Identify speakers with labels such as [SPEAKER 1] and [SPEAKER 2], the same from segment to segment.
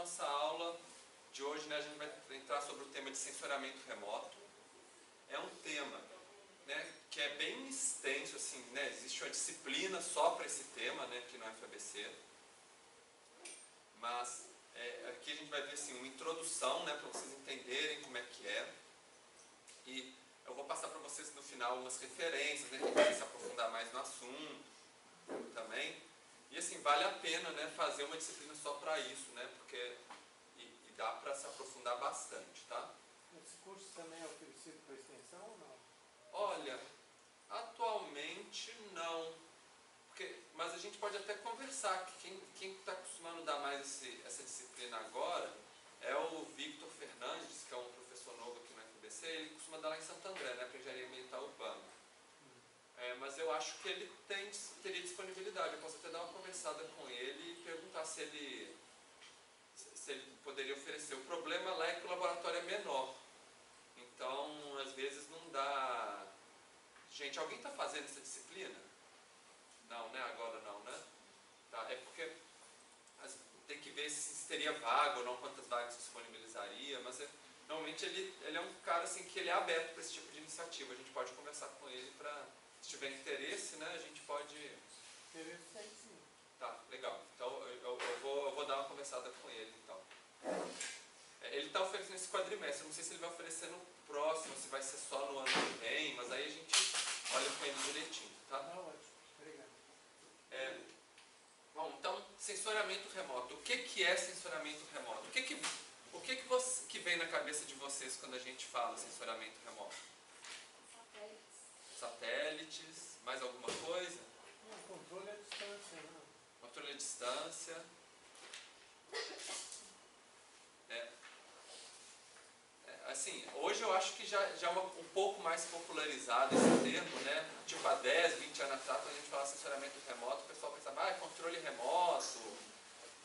[SPEAKER 1] nossa aula de hoje, né, a gente vai entrar sobre o tema de sensoramento remoto. É um tema né, que é bem extenso, assim, né, existe uma disciplina só para esse tema né, aqui no FABC. Mas é, aqui a gente vai ver assim, uma introdução né, para vocês entenderem como é que é. E eu vou passar para vocês no final umas referências, né, que vocês se aprofundar mais no assunto também. E assim, vale a pena né, fazer uma disciplina só para isso, né, porque e, e dá para se aprofundar bastante, tá?
[SPEAKER 2] Esse curso também é oferecido para extensão ou não?
[SPEAKER 1] Olha, atualmente não. Porque, mas a gente pode até conversar, que quem está acostumando a dar mais esse, essa disciplina agora é o Victor Fernandes, que é um professor novo aqui no FBC, ele costuma dar lá em Santo André, né, para engenharia ambiental urbana. É, mas eu acho que ele tem, teria disponibilidade. Eu posso até dar uma conversada com ele e perguntar se ele, se ele poderia oferecer. O problema lá é que o laboratório é menor. Então, às vezes não dá. Gente, alguém está fazendo essa disciplina? Não, né? Agora não, né? Tá, é porque tem que ver se teria vaga ou não, quantas vagas disponibilizaria, mas é, normalmente ele, ele é um cara assim que ele é aberto para esse tipo de iniciativa. A gente pode conversar com ele para se tiver interesse, né, a gente pode...
[SPEAKER 2] Interessante sim.
[SPEAKER 1] Tá, legal. Então eu, eu, vou, eu vou dar uma conversada com ele, então. É, ele está oferecendo esse quadrimestre, não sei se ele vai oferecer no próximo, se vai ser só no ano que vem, mas aí a gente olha com ele direitinho, tá?
[SPEAKER 2] Não, ótimo. Obrigado.
[SPEAKER 1] É, bom, então, sensoramento remoto. O que, que é sensoramento remoto? O que, que, o que, que, você, que vem na cabeça de vocês quando a gente fala sensoramento remoto? Satélites, mais alguma coisa?
[SPEAKER 2] Não, controle à distância, não. Né?
[SPEAKER 1] Controle à distância. É. é. assim, hoje eu acho que já, já é um pouco mais popularizado esse termo, né? Tipo há 10, 20 anos atrás, quando a gente fala assessoramento remoto, o pessoal pensava, ah, é controle remoto,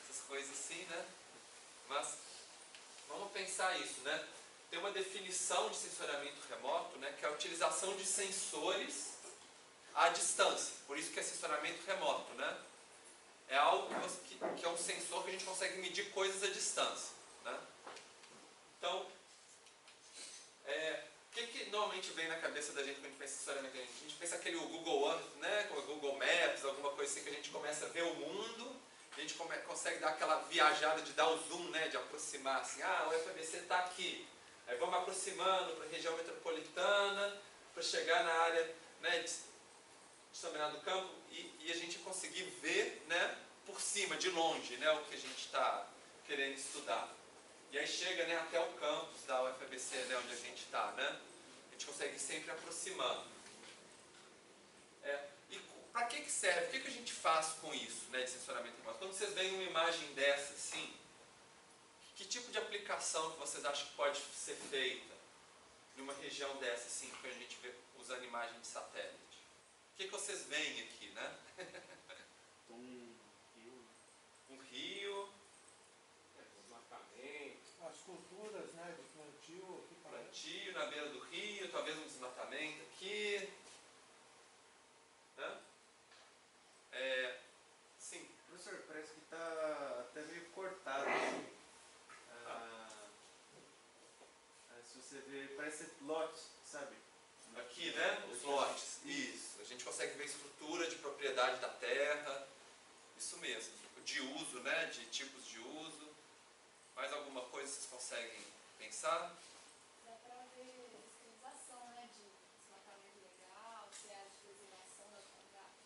[SPEAKER 1] essas coisas assim, né? Mas vamos pensar isso, né? Tem uma definição de sensoramento remoto, né, que é a utilização de sensores à distância. Por isso que é sensoramento remoto. Né? É algo que, que é um sensor que a gente consegue medir coisas à distância. Né? Então, é, o que, que normalmente vem na cabeça da gente quando a gente pensa em sensoramento? A gente pensa aquele Google Earth, né, como Google Maps, alguma coisa assim que a gente começa a ver o mundo a gente consegue dar aquela viajada de dar o zoom, né, de aproximar assim, ah, o FABC está aqui. Aí vamos aproximando para a região metropolitana, para chegar na área né, de, São Bernardo do Campo e, e, a gente conseguir ver né, por cima, de longe, né, o que a gente está querendo estudar. E aí chega né, até o campus da UFABC, né, onde a gente está. Né? A gente consegue sempre aproximando. É, e para que, que serve? O que, que a gente faz com isso né, de sensoramento remoto? Quando vocês veem uma imagem dessa assim, que tipo de aplicação que vocês acham que pode ser feita numa região dessa, assim, que a gente vê usando imagem de satélite? O que, que vocês veem aqui, né?
[SPEAKER 3] um rio.
[SPEAKER 1] Um rio.
[SPEAKER 3] desmatamento.
[SPEAKER 2] As culturas, né, de plantio. Aqui
[SPEAKER 1] plantio na beira do rio, talvez um desmatamento aqui. Né? É, sim.
[SPEAKER 3] Professor, parece que está até meio cortado. Assim. Ah, ah, ver, parece lotes, sabe?
[SPEAKER 1] Aqui, né? Os lotes. Isso. A gente consegue ver a estrutura de propriedade da terra. Isso mesmo. De uso, né? De tipos de uso. Mais alguma coisa vocês conseguem pensar?
[SPEAKER 4] Dá para ver fiscalização, né? De desmatamento legal, se é área de preservação,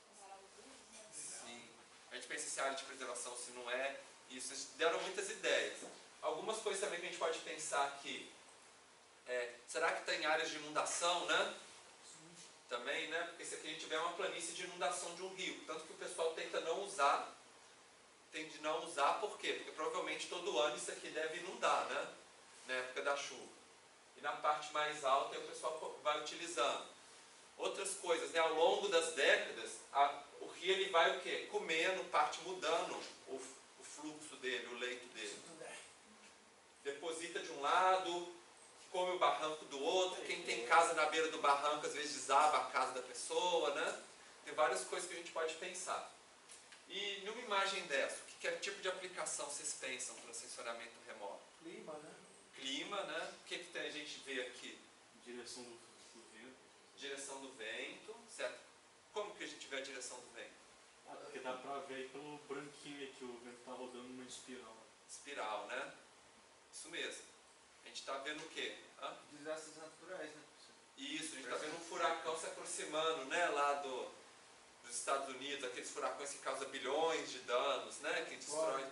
[SPEAKER 4] comparar os usos, né?
[SPEAKER 1] Sim. A gente pensa se é área de preservação, se não é. Isso. Eles deram muitas ideias. Algumas coisas também que a gente pode pensar aqui. É, será que tem áreas de inundação, né? Também, né? Porque se aqui a gente tiver uma planície de inundação de um rio, tanto que o pessoal tenta não usar, tende de não usar, por quê? Porque provavelmente todo ano isso aqui deve inundar, né? Na época da chuva. E na parte mais alta o pessoal vai utilizando. Outras coisas, né? Ao longo das décadas, a, o rio ele vai o quê? Comendo, parte mudando o, o fluxo dele, o leito dele deposita de um lado, come o barranco do outro. Quem tem casa na beira do barranco às vezes desaba a casa da pessoa, né? Tem várias coisas que a gente pode pensar. E numa imagem dessa, o que tipo de aplicação vocês pensam para o sensoramento remoto?
[SPEAKER 2] Clima, né?
[SPEAKER 1] Clima, né? O que, que tem- a gente vê aqui?
[SPEAKER 5] Direção do, do vento.
[SPEAKER 1] Direção do vento, certo? Como que a gente vê a direção do vento?
[SPEAKER 5] Ah, porque dá pra ver aí pelo branquinho aí que o vento tá rodando numa espiral.
[SPEAKER 1] Espiral, né? Isso mesmo. A gente está vendo o quê? Hã?
[SPEAKER 3] Desastres naturais, né?
[SPEAKER 1] Isso, a gente está vendo um furacão se aproximando, né, lá do, dos Estados Unidos, aqueles furacões que causam bilhões de danos, né, que destrói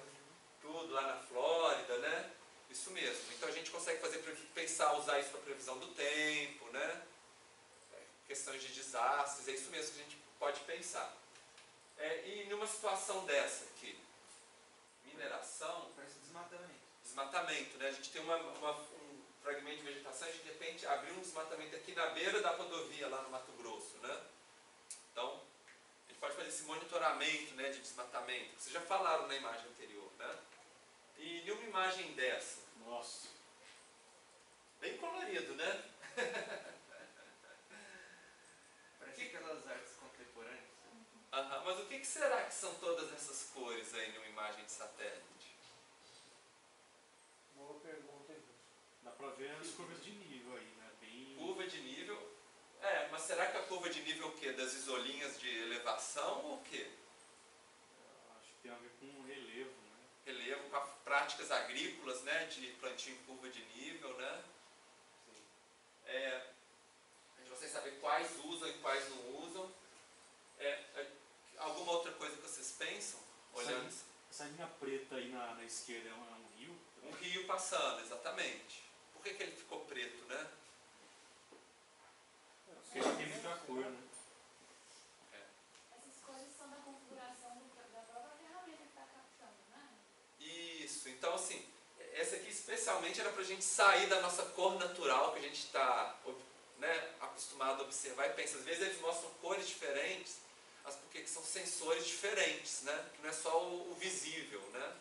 [SPEAKER 1] tudo lá na Flórida, né? Isso mesmo. Então a gente consegue fazer pensar, usar isso para previsão do tempo, né? É, Questões de desastres, é isso mesmo que a gente pode pensar. É, e numa situação dessa aqui, mineração,
[SPEAKER 3] Parece desmatamento.
[SPEAKER 1] né? A gente tem uma, uma- um fragmento de vegetação e de repente abriu um desmatamento aqui na beira da rodovia lá no Mato Grosso, né? Então, a gente pode fazer esse monitoramento, né, de desmatamento. Vocês já falaram na imagem anterior, né? E numa imagem dessa,
[SPEAKER 5] Nossa.
[SPEAKER 1] bem colorido, né?
[SPEAKER 3] Parece aquelas artes contemporâneas.
[SPEAKER 1] Aham, Mas o que, que será que são todas essas cores aí numa imagem de satélite?
[SPEAKER 2] Boa pergunta, hein?
[SPEAKER 5] Ver as curvas de nível aí, né? Bem.
[SPEAKER 1] Curva de nível. É, mas será que a curva de nível é o quê? Das isolinhas de elevação ou o quê?
[SPEAKER 5] Acho que tem a ver com relevo, né?
[SPEAKER 1] relevo com as práticas agrícolas, né, de plantio em curva de nível, né? É, a gente consegue saber quais usam e quais não usam. É, é, alguma outra coisa que vocês pensam, olhando
[SPEAKER 5] Essa, essa linha preta aí na, na esquerda é um, é um rio?
[SPEAKER 1] um rio passando, exatamente. Que, que ele ficou preto, né?
[SPEAKER 5] Porque ele tem muita cor, né?
[SPEAKER 4] Essas coisas são da configuração do- da própria ferramenta que está captando, né?
[SPEAKER 1] Isso, então assim, essa aqui especialmente era para a gente sair da nossa cor natural que a gente está né, acostumado a observar e pensa, às vezes eles mostram cores diferentes, mas porque que são sensores diferentes, né? Que não é só o, o visível, né?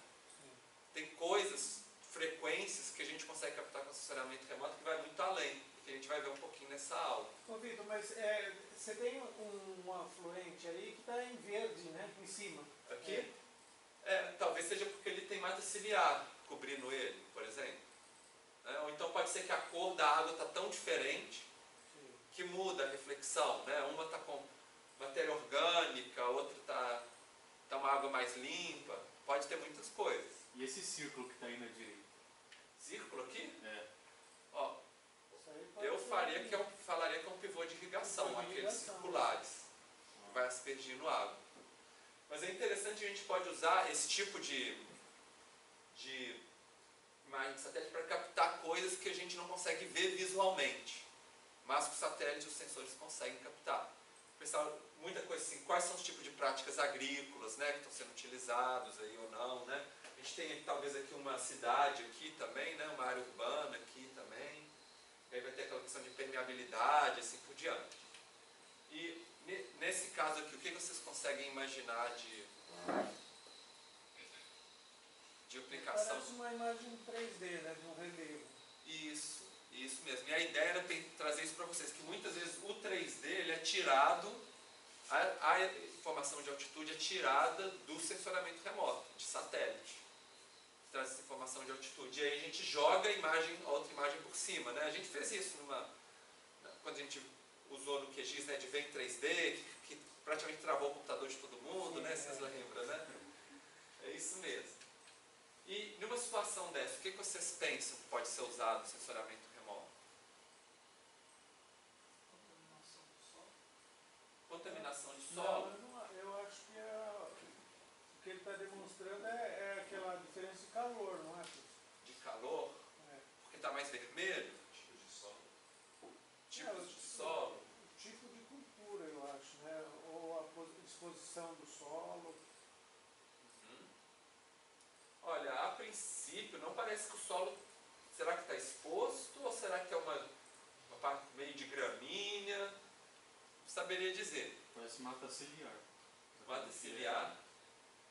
[SPEAKER 1] Tem coisas, frequências que a gente consegue captar com assessoramento remoto que vai muito além, que a gente vai ver um pouquinho nessa aula.
[SPEAKER 2] Ô Vitor, mas é, você tem um, um afluente aí que está em verde, né? Em cima.
[SPEAKER 1] Aqui, é, talvez seja porque ele tem mata ciliar cobrindo ele, por exemplo. Né? Ou então pode ser que a cor da água está tão diferente
[SPEAKER 2] Sim.
[SPEAKER 1] que muda a reflexão, né? Uma está com matéria orgânica, a outra está tá uma água mais limpa, pode ter muitas coisas.
[SPEAKER 5] E esse círculo que tá aí na direita?
[SPEAKER 1] Círculo aqui,
[SPEAKER 5] É.
[SPEAKER 1] ó, eu faria que é um, falaria que é um pivô de irrigação,
[SPEAKER 2] Pivô de
[SPEAKER 1] aqueles
[SPEAKER 2] irrigação.
[SPEAKER 1] circulares, que vai aspergindo água. Mas é interessante a gente pode usar esse tipo de, de imagem de satélite para captar coisas que a gente não consegue ver visualmente, mas que os satélites e os sensores conseguem captar. Pessoal, muita coisa assim, quais são os tipos de práticas agrícolas, né, que estão sendo utilizados aí ou não, né? A gente tem talvez aqui uma cidade aqui também, né, uma área urbana aqui também. E aí vai ter aquela questão de permeabilidade, assim por diante. E ne- nesse caso aqui, o que vocês conseguem imaginar de, de aplicação?
[SPEAKER 2] Parece uma imagem 3D, né? De um relevo.
[SPEAKER 1] Isso, isso mesmo. E a ideia era pe- trazer isso para vocês, que muitas vezes o 3D ele é tirado, a, a informação de altitude é tirada do sensoramento remoto, de satélite. Traz essa informação de altitude. E aí a gente joga a imagem, a outra imagem por cima. Né? A gente fez isso numa, quando a gente usou no QGIS né, de VEM 3D, que, que praticamente travou o computador de todo mundo,
[SPEAKER 2] Sim,
[SPEAKER 1] né?
[SPEAKER 2] é.
[SPEAKER 1] Vocês lembram, né? É isso mesmo. E numa situação dessa, o que que vocês pensam que pode ser usado no sensoramento remoto? Contaminação de solo?
[SPEAKER 2] Não, eu, não- eu acho que é, o que ele está demonstrando é, é aquela diferença de calor, não é?
[SPEAKER 1] De calor?
[SPEAKER 2] É.
[SPEAKER 1] Porque está mais vermelho?
[SPEAKER 6] Tipo de solo.
[SPEAKER 1] Tipos
[SPEAKER 2] É,
[SPEAKER 1] de
[SPEAKER 2] tipo-
[SPEAKER 1] solo?
[SPEAKER 2] O tipo de cultura, eu acho, né? Ou a pos- disposição do solo.
[SPEAKER 1] Uhum. Olha, a princípio não parece que o solo. Será que está exposto ou será que é uma, uma parte meio de gramínea? Não saberia dizer.
[SPEAKER 5] Parece mata ciliar.
[SPEAKER 1] Mata ciliar.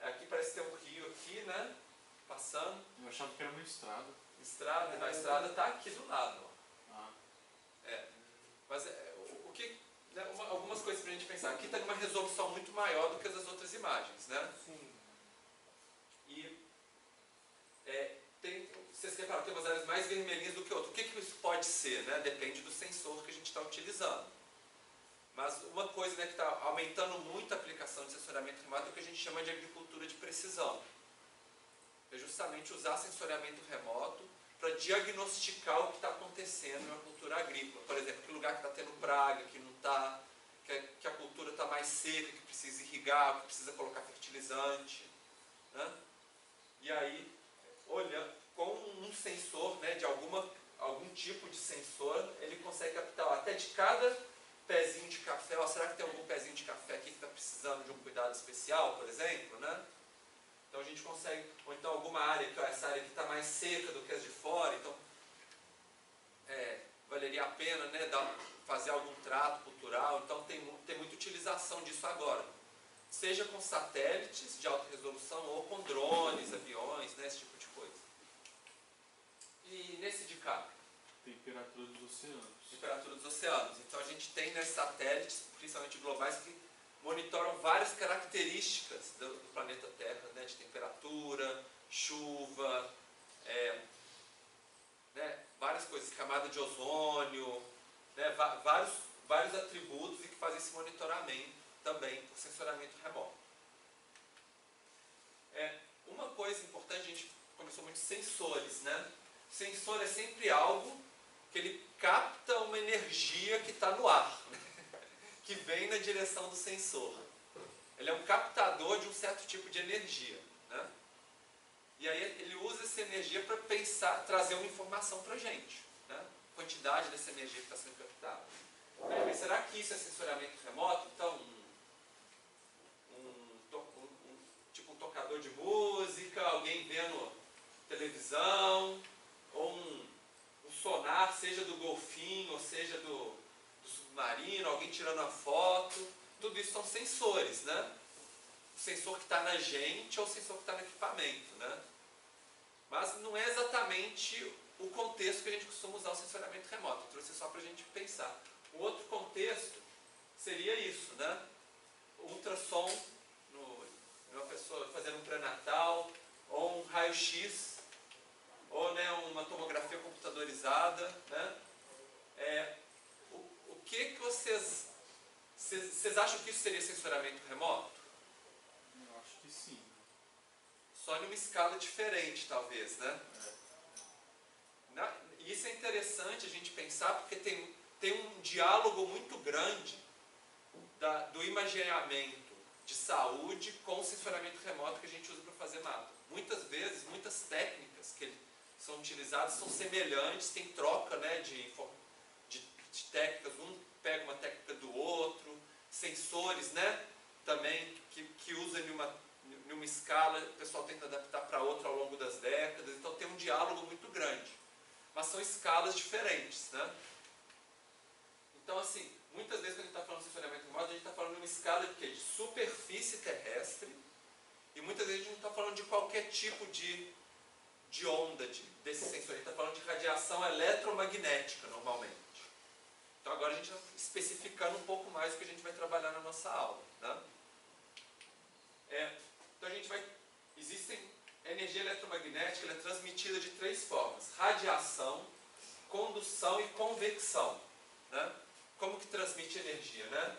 [SPEAKER 1] Aqui parece ter um rio aqui, né? passando.
[SPEAKER 5] Eu achava que era uma estrada.
[SPEAKER 1] Estrada,
[SPEAKER 2] é, a
[SPEAKER 1] estrada está aqui do lado. Ó.
[SPEAKER 5] Ah. É.
[SPEAKER 1] Mas é, o, o, que. Né, uma, algumas coisas para a gente pensar. Aqui está uma resolução muito maior do que as outras imagens, né?
[SPEAKER 2] Sim.
[SPEAKER 1] E. É, tem, vocês repararam, tem umas áreas mais vermelhinhas do que outras. O que, que isso pode ser? Né? Depende do sensor que a gente está utilizando. Mas uma coisa né, que está aumentando muito a aplicação de sensoramento remoto é o que a gente chama de agricultura de precisão. É justamente usar sensoriamento remoto para diagnosticar o que está acontecendo na cultura agrícola. Por exemplo, que lugar que está tendo praga, que não está, que, a, que a cultura está mais seca, que precisa irrigar, que precisa colocar fertilizante. Né? E aí, olha, com um sensor né, de alguma, algum tipo de sensor, ele consegue captar até de cada pezinho de café, ó, será que tem algum pezinho de café aqui que está precisando de um cuidado especial, por exemplo, né? Então a gente consegue, ou então alguma área, que ó, essa área aqui está mais seca do que as de fora, então é, valeria a pena né, dar, fazer algum trato cultural, então tem, tem muita utilização disso agora. Seja com satélites de alta resolução ou com drones, aviões, né, esse tipo de coisa. E nesse de cá?
[SPEAKER 5] Temperatura dos oceanos.
[SPEAKER 1] Temperatura dos oceanos. Então a gente tem né, satélites, principalmente globais, que monitoram várias características do, do planeta Terra, né, de temperatura, chuva, é, né, várias coisas, camada de ozônio, né, vários, vários atributos e que fazem esse monitoramento também por sensoramento remoto. É, uma coisa importante, a gente começou muito sensores, né? Sensor é sempre algo que ele capta uma energia que está no ar, que vem na direção do sensor. Ele é um captador de um certo tipo de energia. Né? E aí ele usa essa energia para pensar, trazer uma informação para a gente. Né? Quantidade dessa energia que está sendo captada. Aí, será que isso é sensoriamento remoto? Então, um, um, um, tipo um tocador de música, alguém vendo televisão, ou um, um sonar, seja do golfinho, ou seja do submarino, alguém tirando a foto, tudo isso são sensores, né? O sensor que está na gente ou o sensor que está no equipamento, né? Mas não é exatamente o contexto que a gente costuma usar o sensoriamento remoto. Eu trouxe só para a gente pensar. O outro contexto seria isso, né? Ultrassom no, uma pessoa fazendo um pré-natal, ou um raio-x, ou né, uma tomografia computadorizada, né? É, que que vocês vocês acham que isso seria sensoramento remoto?
[SPEAKER 5] Eu acho que sim.
[SPEAKER 1] Só numa escala diferente, talvez, né?
[SPEAKER 5] É.
[SPEAKER 1] Na, isso é interessante a gente pensar porque tem, tem um diálogo muito grande da, do imaginamento de saúde com o sensoramento remoto que a gente usa para fazer mapa. Muitas vezes, muitas técnicas que são utilizadas são semelhantes, tem troca né, de, de, de técnicas, um pega uma técnica do outro, sensores né, também que, que usa em uma, em uma escala, o pessoal tenta adaptar para outra ao longo das décadas, então tem um diálogo muito grande. Mas são escalas diferentes. Né? Então, assim, muitas vezes quando a gente está falando de sensoriamento remoto, a gente está falando de uma escala de, quê? de superfície terrestre, e muitas vezes a gente está falando de qualquer tipo de, de onda de, desse sensor, a gente está falando de radiação eletromagnética normalmente. Então agora a gente está especificando um pouco mais o que a gente vai trabalhar na nossa aula. Né? É, então a gente vai. Existem. A energia eletromagnética é transmitida de três formas: radiação, condução e convecção. Né? Como que transmite energia? Né?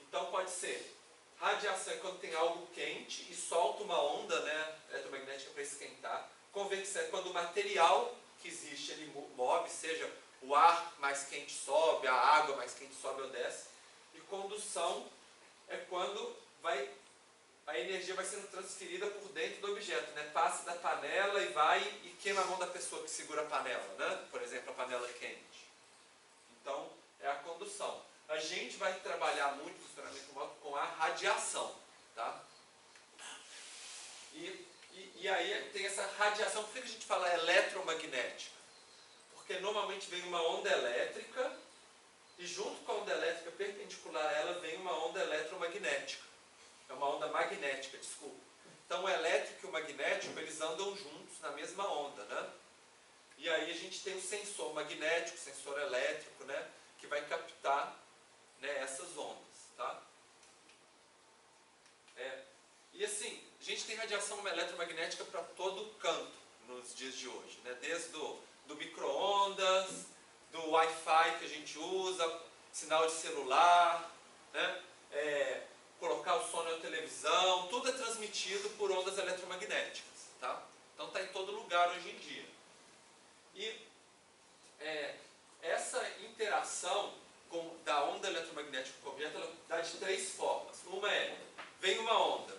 [SPEAKER 1] Então pode ser radiação é quando tem algo quente e solta uma onda né, eletromagnética para esquentar. Convecção é quando o material que existe ele move, seja o ar mais quente sobe, a água mais quente sobe ou desce. E condução é quando vai, a energia vai sendo transferida por dentro do objeto, né? passa da panela e vai e queima a mão da pessoa que segura a panela, né? por exemplo, a panela quente. Então, é a condução. A gente vai trabalhar muito funcionamento remoto com a radiação. Tá? E, e, e aí tem essa radiação, por que a gente fala eletromagnética? Porque normalmente vem uma onda elétrica e junto com a onda elétrica perpendicular a ela vem uma onda eletromagnética. É uma onda magnética, desculpa. Então o elétrico e o magnético eles andam juntos na mesma onda, né? E aí a gente tem o sensor magnético, sensor elétrico, né? Que vai captar né, essas ondas, tá? É, e assim, a gente tem radiação eletromagnética para todo canto nos dias de hoje, né? Desde o do micro-ondas, do, Wi-Fi que a gente usa, sinal de celular, né? É, colocar o som na televisão, tudo é transmitido por ondas eletromagnéticas. Tá? Então está em todo lugar hoje em dia. E é, essa interação com, da onda eletromagnética com o objeto ela dá de três formas. Uma é, vem uma onda,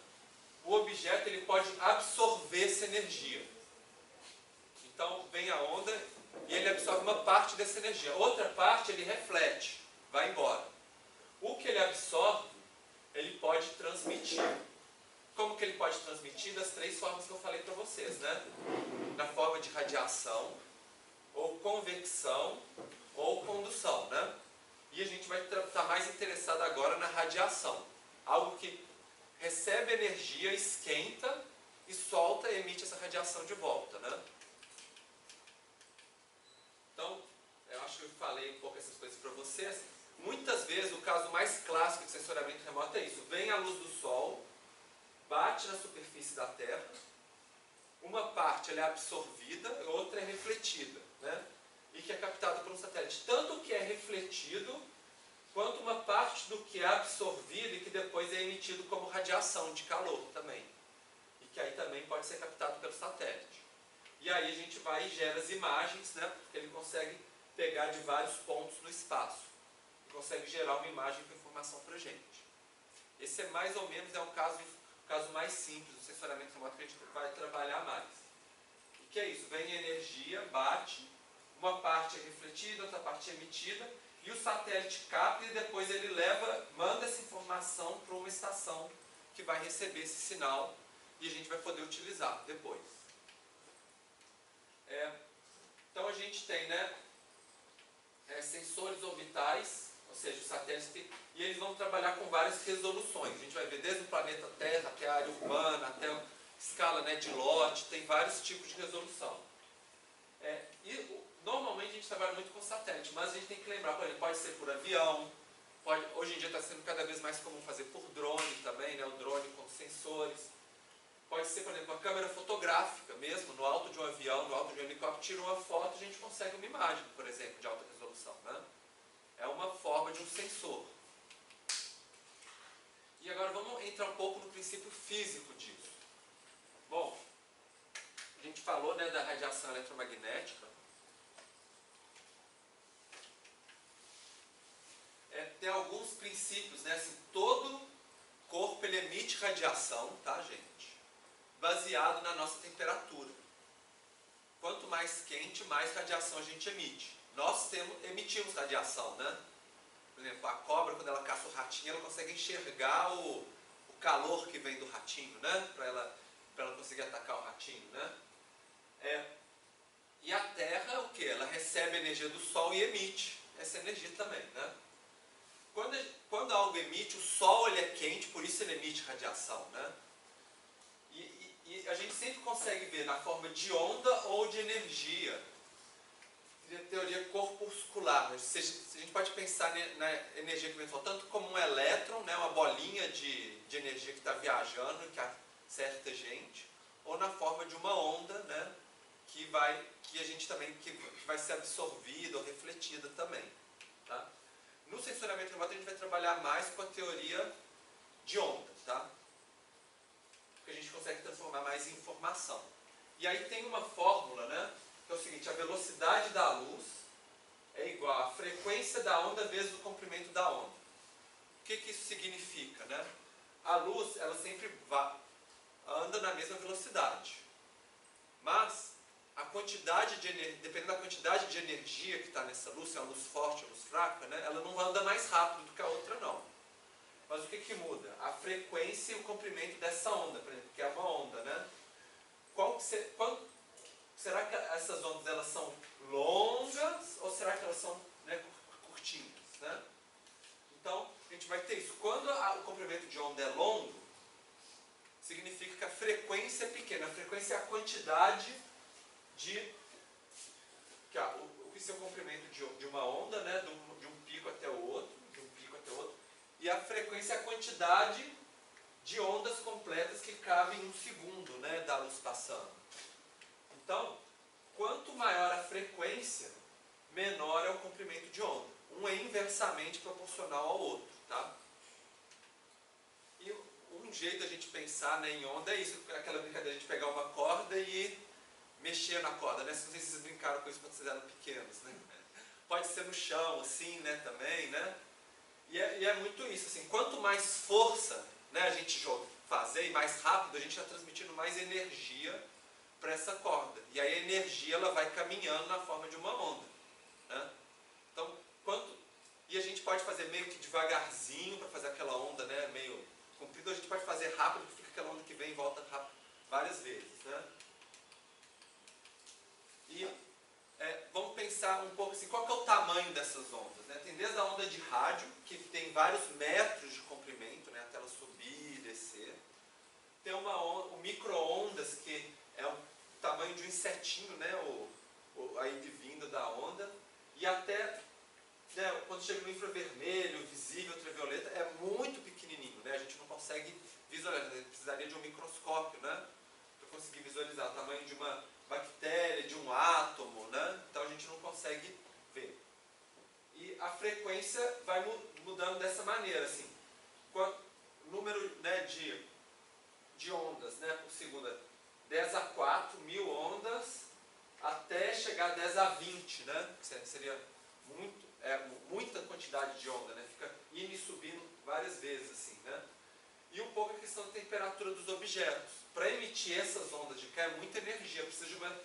[SPEAKER 1] o objeto ele pode absorver essa energia. Então vem a onda e ele absorve uma parte dessa energia. Outra parte ele reflete, vai embora. O que ele absorve, ele pode transmitir. Como que ele pode transmitir? Das três formas que eu falei para vocês, né? Na forma de radiação, ou convecção, ou condução, né? E a gente vai estar tá mais interessado agora na radiação. Algo que recebe energia, esquenta e solta e emite essa radiação de volta, né? Então, eu acho que eu falei um pouco essas coisas para vocês. Muitas vezes o caso mais clássico de sensoriamento remoto é isso. Vem a luz do sol, bate na superfície da Terra, uma parte é absorvida, outra é refletida, né? e que é captada por um satélite. Tanto o que é refletido, quanto uma parte do que é absorvido e que depois é emitido como radiação de calor também. E que aí também pode ser captado pelo satélite. E aí a gente vai e gera as imagens, né? porque ele consegue pegar de vários pontos no espaço. E consegue gerar uma imagem com informação para a gente. Esse é mais ou menos é um caso o caso mais simples, o sensoriamento remoto que a gente vai trabalhar mais. O que é isso? Vem energia, bate, uma parte é refletida, outra parte é emitida, e o satélite capta e depois ele leva, manda essa informação para uma estação que vai receber esse sinal e a gente vai poder utilizar depois. É, então a gente tem né, é, sensores orbitais, ou seja, o satélite e eles vão trabalhar com várias resoluções. A gente vai ver desde o planeta Terra até a área urbana, até a escala né, de lote, tem vários tipos de resolução. É, e normalmente a gente trabalha muito com satélite, mas a gente tem que lembrar, por exemplo, pode ser por avião, pode, hoje em dia está sendo cada vez mais comum fazer por drone também, né, o drone com sensores. Pode ser, por exemplo, uma câmera fotográfica mesmo, no alto de um avião, no alto de um helicóptero, tira uma foto e a gente consegue uma imagem, por exemplo, de alta resolução. Né? É uma forma de um sensor. E agora vamos entrar um pouco no princípio físico disso. Bom, a gente falou né, da radiação eletromagnética. É, tem alguns princípios, né? Assim, todo corpo ele emite radiação, tá, gente? Baseado na nossa temperatura. Quanto mais quente, mais radiação a gente emite. Nós temos, emitimos radiação, né? Por exemplo, a cobra, quando ela caça o ratinho, ela consegue enxergar o, o calor que vem do ratinho, né? Para ela, ela conseguir atacar o ratinho, né? É, e a Terra, o que? Ela recebe energia do Sol e emite essa energia também, né? Quando, quando algo emite, o Sol ele é quente, por isso ele emite radiação, né? E, a gente sempre consegue ver na forma de onda ou de energia teoria corpuscular. Ou seja, a gente pode pensar na energia que vem tanto como um elétron, né, uma bolinha de, de energia que está viajando, que acerta gente, ou na forma de uma onda, né, que vai que a gente também que, que vai ser absorvida ou refletida também, tá? No sensoriamento remoto a gente vai trabalhar mais com a teoria de onda, tá? Porque a gente consegue transformar mais em informação. E aí tem uma fórmula, né? que é o seguinte, a velocidade da luz é igual à frequência da onda vezes o comprimento da onda. O que, que isso significa? Né? A luz, ela sempre vai, anda na mesma velocidade. Mas, a quantidade de dependendo da quantidade de energia que está nessa luz, se é uma luz forte ou luz fraca, né, ela não anda mais rápido do que a outra não. Mas o que, que muda? A frequência e o comprimento dessa onda, por exemplo, que é uma onda, né? Qual, qual, será que essas ondas elas são longas ou será que elas são né, curtinhas? Né? Então, a gente vai ter isso. Quando a, o comprimento de onda é longo, significa que a frequência é pequena. A frequência é a quantidade de... Que, o, o que é o comprimento de, de uma onda, né, de um, de um pico até o outro, de um pico até o outro, e a frequência é a quantidade de ondas completas que cabem em um segundo né, da luz passando. Então, quanto maior a frequência, menor é o comprimento de onda. Um é inversamente proporcional ao outro, tá? E um jeito da gente pensar né, em onda é isso, aquela brincadeira de pegar uma corda e mexer na corda, né? Não sei se vocês brincaram com isso quando vocês eram pequenos, né? Pode ser no chão, assim, né, também, né? E é, e é muito isso, assim, quanto mais força né, a gente joga, fazer e mais rápido, a gente está transmitindo mais energia para essa corda. E aí a energia ela vai caminhando na forma de uma onda. Né? Então, quanto. E a gente pode fazer meio que devagarzinho para fazer aquela onda né, meio comprida, a gente pode fazer rápido, que fica aquela onda que vem e volta rápido várias vezes. Né? E é, vamos pensar um pouco assim, qual que é o tamanho dessas ondas? Né? Tem desde a onda de rádio, que tem vários metros de comprimento, né, até ela subir e descer. Tem uma onda, o micro-ondas, que é o tamanho de um insetinho, né, o, o, a ida e vinda da onda. E até, né, quando chega no infravermelho, visível, ultravioleta, é muito pequenininho. Né? A gente não consegue visualizar, precisaria de um microscópio né, para conseguir visualizar o tamanho de uma bactéria, de um átomo, né? Então a gente não consegue ver. E a frequência vai mudando dessa maneira, assim. O número né, de, de ondas né, por segundo, 10 a 4 mil ondas, até chegar a 10 a 20, né? Seria muito, é, muita quantidade de onda, né? Fica indo e subindo várias vezes, assim, né? E um pouco a questão da temperatura dos objetos para emitir essas ondas de cá é muita energia, precisa de, uma,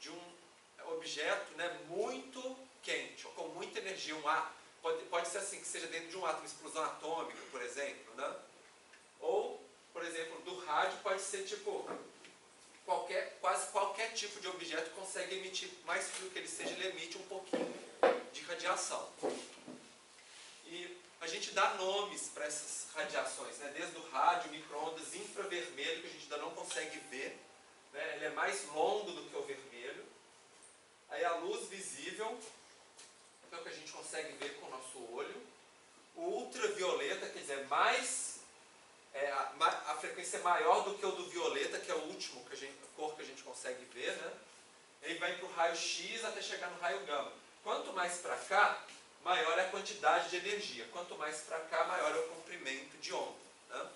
[SPEAKER 1] de um objeto né, muito quente, ou com muita energia, um ar. Pode, pode ser assim, que seja dentro de um átomo, explosão atômica, por exemplo. Né? Ou, por exemplo, do rádio pode ser tipo, qualquer, quase qualquer tipo de objeto consegue emitir, mais frio que ele seja, ele emite um pouquinho de radiação. A gente dá nomes para essas radiações, né? desde o rádio, microondas, infravermelho, que a gente ainda não consegue ver, né? ele é mais longo do que o vermelho. Aí a luz visível, que é o que a gente consegue ver com o nosso olho. O ultravioleta, quer dizer, mais, é, a, a, frequência é maior do que o do violeta, que é o último que a, gente, a cor que a gente consegue ver. Né? Ele vai para o raio X até chegar no raio gama. Quanto mais para cá, maior é a quantidade de energia. Quanto mais para cá, maior é o comprimento de onda. Né?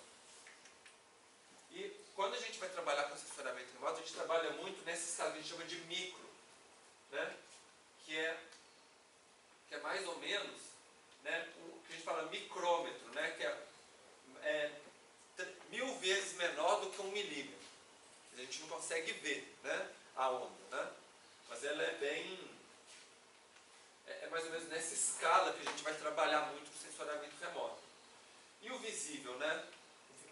[SPEAKER 1] E quando a gente vai trabalhar com sensoramento remoto, a gente trabalha muito nessa escala que a gente chama de micro, né? que, é, que é mais ou menos né, o que a gente fala micrômetro, né? que é, é mil vezes menor do que um milímetro. A gente não consegue ver né, a onda, né? mas ela é bem é, é mais ou menos nessa escala que a gente vai trabalhar muito o sensoriamento remoto. E o visível, né?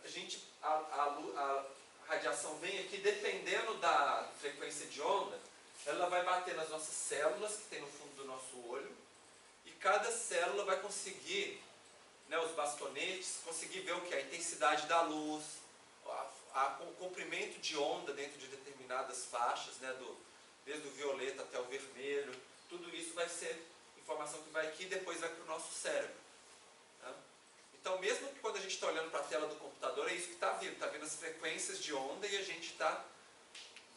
[SPEAKER 1] A gente, a, a, a radiação vem aqui, dependendo da frequência de onda, ela vai bater nas nossas células, que tem no fundo do nosso olho, e cada célula vai conseguir, né, os bastonetes, conseguir ver o que? A intensidade da luz, a, a, o comprimento de onda dentro de determinadas faixas, né, do, desde o violeta até o vermelho, tudo isso vai ser informação que vai aqui e depois vai para o nosso cérebro. Tá? Então, mesmo que quando a gente está olhando para a tela do computador, é isso que está vindo. Está vendo as frequências de onda e a gente está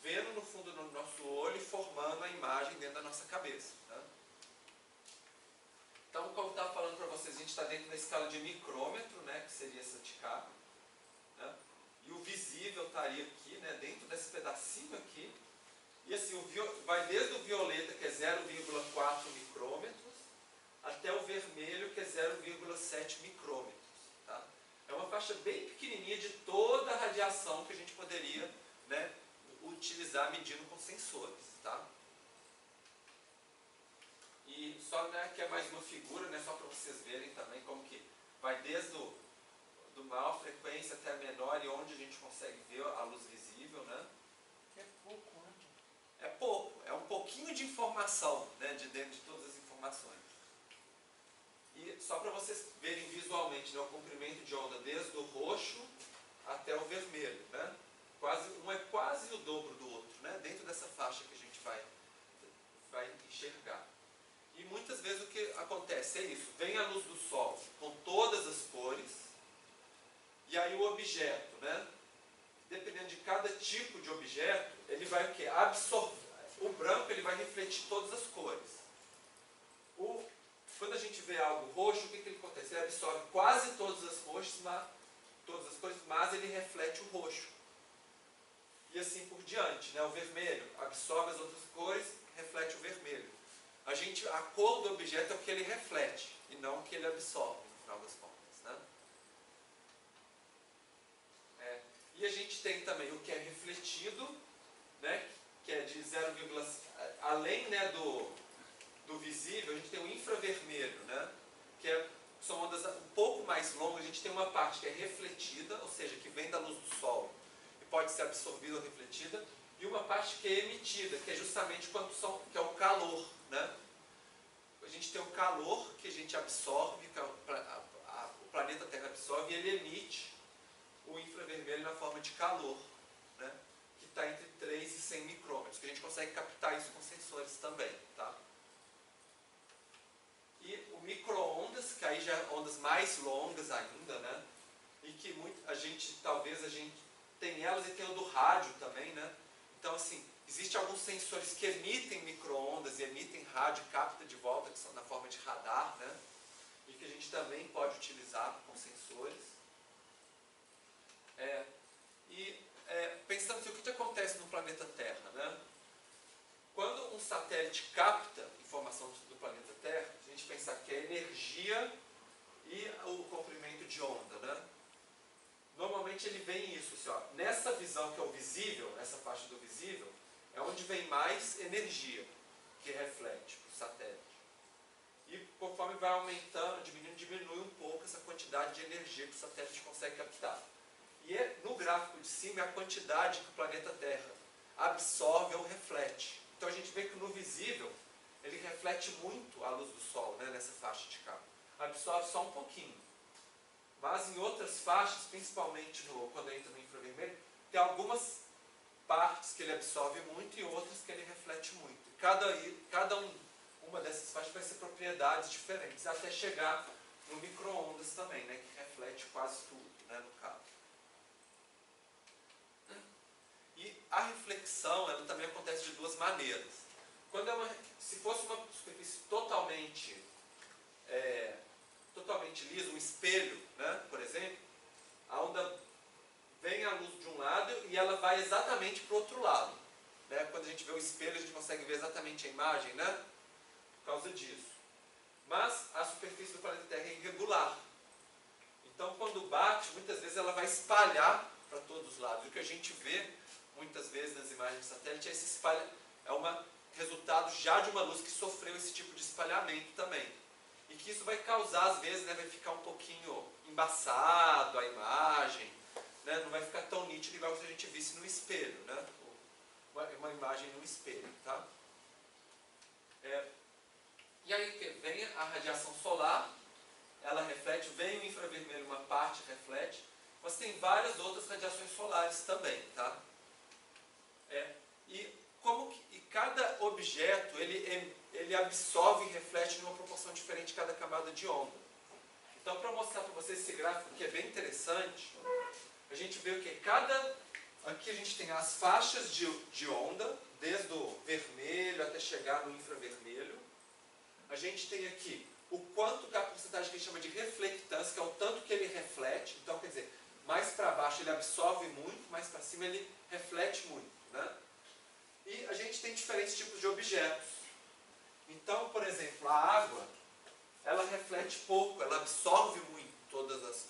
[SPEAKER 1] vendo no fundo do nosso olho e formando a imagem dentro da nossa cabeça. Tá? Então, como eu estava falando para vocês, a gente está dentro da escala de micrômetro, né, que seria essa de. Né? E o visível estaria aqui, né, dentro desse pedacinho aqui. E assim, o vai desde o violeta, que é 0,4 micrômetros, até o vermelho, que é 0,7 micrômetros. Tá? É uma faixa bem pequenininha de toda a radiação que a gente poderia né, utilizar medindo com sensores. Tá? E só né, que é mais uma figura, né, só para vocês verem também como que vai desde o do maior frequência até a menor e onde a gente consegue ver a luz visível, né?
[SPEAKER 2] É pouco,
[SPEAKER 1] é um pouquinho de informação né, de dentro de todas as informações. E só para vocês verem visualmente né, o comprimento de onda desde o roxo até o vermelho. Né? Quase, um é quase o dobro do outro, né? dentro dessa faixa que a gente vai, vai enxergar. E muitas vezes o que acontece é isso, vem a luz do sol com todas as cores, e aí o objeto, né? Dependendo de cada tipo de objeto, ele vai o quê? Absorver. O branco ele vai refletir todas as cores. Quando a gente vê algo roxo, o que, que ele acontece? Ele absorve quase todas as roxas, mas, todas as cores, mas ele reflete o roxo. E assim por diante, né? O vermelho absorve as outras cores, reflete o vermelho. A, gente, a cor do objeto é o que ele reflete e não o que ele absorve, no final das contas. Né? É, e a gente tem também o que é refletido, né, que é de 0, além né, do, do visível, a gente tem o infravermelho, né, que é, são ondas um pouco mais longas, a gente tem uma parte que é refletida, ou seja, que vem da luz do sol e pode ser absorvida ou refletida, e uma parte que é emitida, que é justamente quando são, que é o calor, né? A gente tem o calor que a gente absorve, que a, a, a, o planeta Terra absorve, e ele emite o infravermelho na forma de calor, né? que está entre 3 e 100 micrômetros, que a gente consegue captar isso com sensores também. Tá? E o micro-ondas, que aí já é ondas mais longas ainda, né? e que muito, a gente, talvez a gente tem elas e tem o do rádio também, né? Então, assim, Existem alguns sensores que emitem microondas e emitem rádio, capta de volta, que são na forma de radar, né? E que a gente também pode utilizar com sensores. É, e é, pensando assim, o que, que acontece no planeta Terra, né? Quando um satélite capta informação do planeta Terra, a gente pensar que é energia e o comprimento de onda, né? Normalmente ele vem isso, assim, ó, nessa visão que é o visível, essa faixa do visível, é onde vem mais energia que reflete para o satélite. E conforme vai aumentando, diminuindo, diminui um pouco essa quantidade de energia que o satélite consegue captar. E é, no gráfico de cima é a quantidade que o planeta Terra absorve ou reflete. Então a gente vê que no visível ele reflete muito a luz do Sol né, nessa faixa de cá. Absorve só um pouquinho. Mas em outras faixas, principalmente no, quando entra no infravermelho, tem algumas partes que ele absorve muito e outras que ele reflete muito. Cada, cada um, uma dessas faixas vai ser propriedades diferentes, até chegar no micro-ondas também, né, que reflete quase tudo, né, no caso. E a reflexão, ela também acontece de duas maneiras. Quando é uma, se fosse uma superfície totalmente, é, totalmente lisa, um espelho, né, por exemplo, a onda vem a luz de um lado e ela vai exatamente para o outro lado. Né? Quando a gente vê o espelho, a gente consegue ver exatamente a imagem, né? Por causa disso. Mas a superfície do planeta Terra é irregular. Então, quando bate, muitas vezes ela vai espalhar para todos os lados. O que a gente vê, muitas vezes, nas imagens de satélite, esse espalha, é um resultado já de uma luz que sofreu esse tipo de espalhamento também. E que isso vai causar, às vezes, né, vai ficar um pouquinho embaçado a imagem, né, não vai ficar tão nítido igual se a gente visse no espelho, né? Uma, uma imagem no espelho, tá? É, e aí que vem a radiação solar, ela reflete, vem o infravermelho, uma parte reflete, mas tem várias outras radiações solares também, tá? É, e como que, e cada objeto ele, ele absorve e reflete em uma proporção diferente cada camada de onda. Então, para mostrar para vocês esse gráfico que é bem interessante, a gente vê o que? Cada. Aqui a gente tem as faixas de, de onda, desde o vermelho até chegar no infravermelho. A gente tem aqui o quanto da porcentagem que a gente chama de reflectância, que é o tanto que ele reflete. Então, quer dizer, mais para baixo ele absorve muito, mais para cima ele reflete muito. Né? E a gente tem diferentes tipos de objetos. Então, por exemplo, a água, ela reflete pouco, ela absorve muito todas as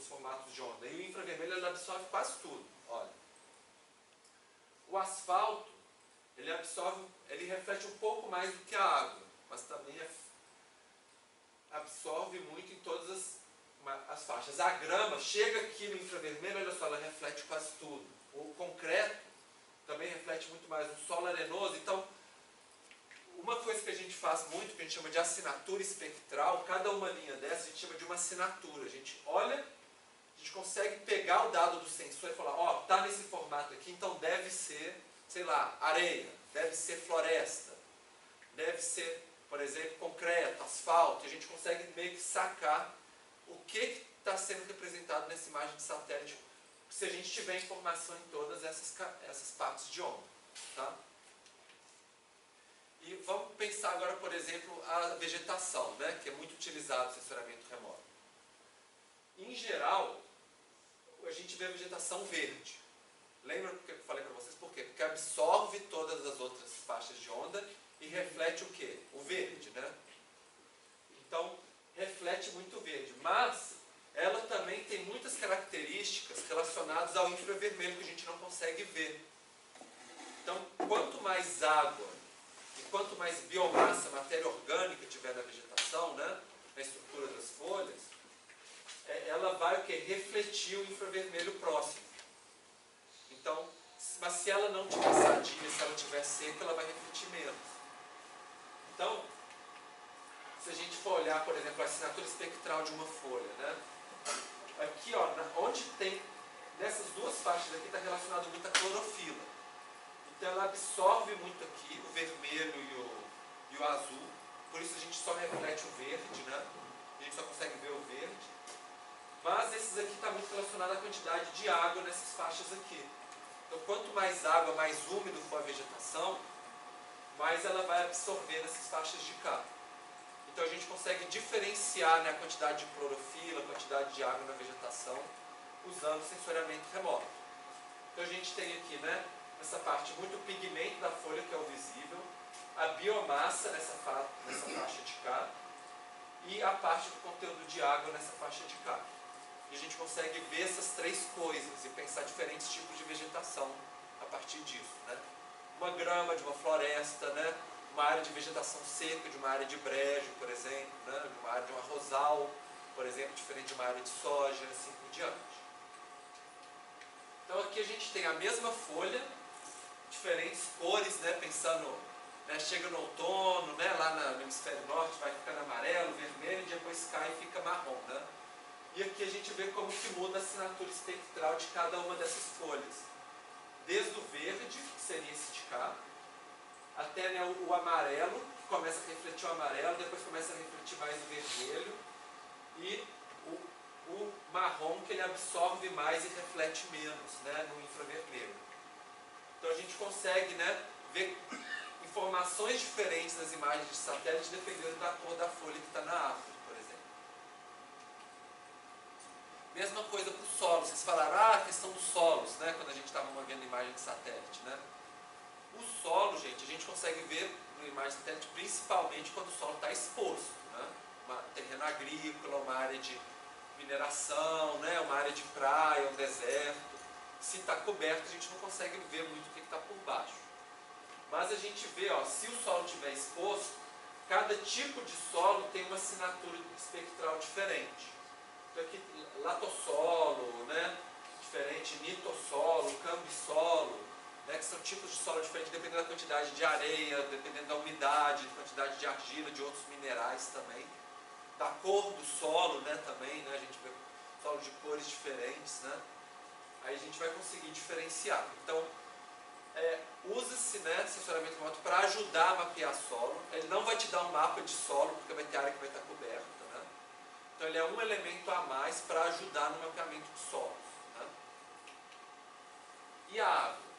[SPEAKER 1] os formatos de onda. E o infravermelho ele absorve quase tudo. Olha. O asfalto, ele absorve, ele reflete um pouco mais do que a água, mas também absorve muito em todas as, as faixas. A grama chega aqui no infravermelho, olha só, ela reflete quase tudo. O concreto também reflete muito mais. O solo arenoso, então uma coisa que a gente faz muito, que a gente chama de assinatura espectral, cada uma linha dessa a gente chama de uma assinatura. A gente olha a gente consegue pegar o dado do sensor e falar, ó, oh, tá nesse formato aqui, então deve ser, sei lá, areia, deve ser floresta, deve ser, por exemplo, concreto, asfalto. E a gente consegue meio que sacar o que está sendo representado nessa imagem de satélite, se a gente tiver informação em todas essas, essas partes de onda. Tá? E vamos pensar agora, por exemplo, a vegetação, né, que é muito utilizado o sensoramento remoto. Em geral, a gente vê a vegetação verde. Lembra porque eu falei para vocês por quê? Porque absorve todas as outras faixas de onda e reflete o quê? O verde, né? Então, reflete muito verde. Mas ela também tem muitas características relacionadas ao infravermelho que a gente não consegue ver. Então, quanto mais água e quanto mais biomassa, matéria orgânica tiver na vegetação, né, na estrutura das folhas, é, ela vai o que? Refletir o infravermelho próximo. Então, mas se ela não tiver sadia, se ela tiver seca, ela vai refletir menos. Então, se a gente for olhar, por exemplo, a assinatura espectral de uma folha, né? Aqui, ó, onde tem, nessas duas faixas aqui, está relacionado muito à clorofila. Então ela absorve muito aqui, o vermelho e o, e o azul. Por isso a gente só reflete o verde, né? A gente só consegue ver o verde. Mas esses aqui está muito relacionado à quantidade de água nessas faixas aqui. Então quanto mais água, mais úmido for a vegetação, mais ela vai absorver nessas faixas de cá. Então a gente consegue diferenciar né, a quantidade de clorofila, a quantidade de água na vegetação, usando sensoriamento remoto. Então a gente tem aqui, né, nessa parte, muito pigmento da folha, que é o visível, a biomassa nessa, fa nessa faixa de cá, e a parte do conteúdo de água nessa faixa de cá. E a gente consegue ver essas três coisas e pensar diferentes tipos de vegetação a partir disso. Né? Uma grama de uma floresta, né? Uma área de vegetação seca, de uma área de brejo, por exemplo, né? de uma área de um arrozal, por exemplo, diferente de uma área de soja, assim por diante. Então aqui a gente tem a mesma folha, diferentes cores, né? pensando, né? chega no outono, né? lá no hemisfério norte vai ficando amarelo, vermelho, e depois cai e fica marrom. Né? E aqui a gente vê como que muda a assinatura espectral de cada uma dessas folhas. Desde o verde, que seria esse de cá, até né, o, o, amarelo, que começa a refletir o amarelo, depois começa a refletir mais o vermelho, e o, o marrom que ele absorve mais e reflete menos né, no infravermelho. Então a gente consegue né, ver informações diferentes nas imagens de satélite dependendo da cor da folha que está na árvore, por exemplo. Mesma coisa para o solo. Vocês falaram, ah, a questão dos solos, né, quando a gente estava vendo imagem de satélite. Né? O solo, gente, a gente consegue ver no imagem satélite principalmente quando o solo está exposto. Né? Uma terreno agrícola, uma área de mineração, né? uma área de praia, um deserto. Se está coberto, a gente não consegue ver muito o que está por baixo. Mas a gente vê, ó, se o solo estiver exposto, cada tipo de solo tem uma assinatura espectral diferente. Então aqui, latossolo, né? diferente, nitossolo, cambissolo, né, que são tipos de solo diferentes dependendo da quantidade de areia, dependendo da umidade, da quantidade de argila, de outros minerais também, da cor do solo né, também, né, a gente vê solo de cores diferentes, né, aí a gente vai conseguir diferenciar. Então, é, usa-se né, sensoramento remoto para ajudar a mapear solo, ele não vai te dar um mapa de solo, porque vai ter área que vai estar coberta, né, então ele é um elemento a mais para ajudar no mapeamento de solos. Né. E a água?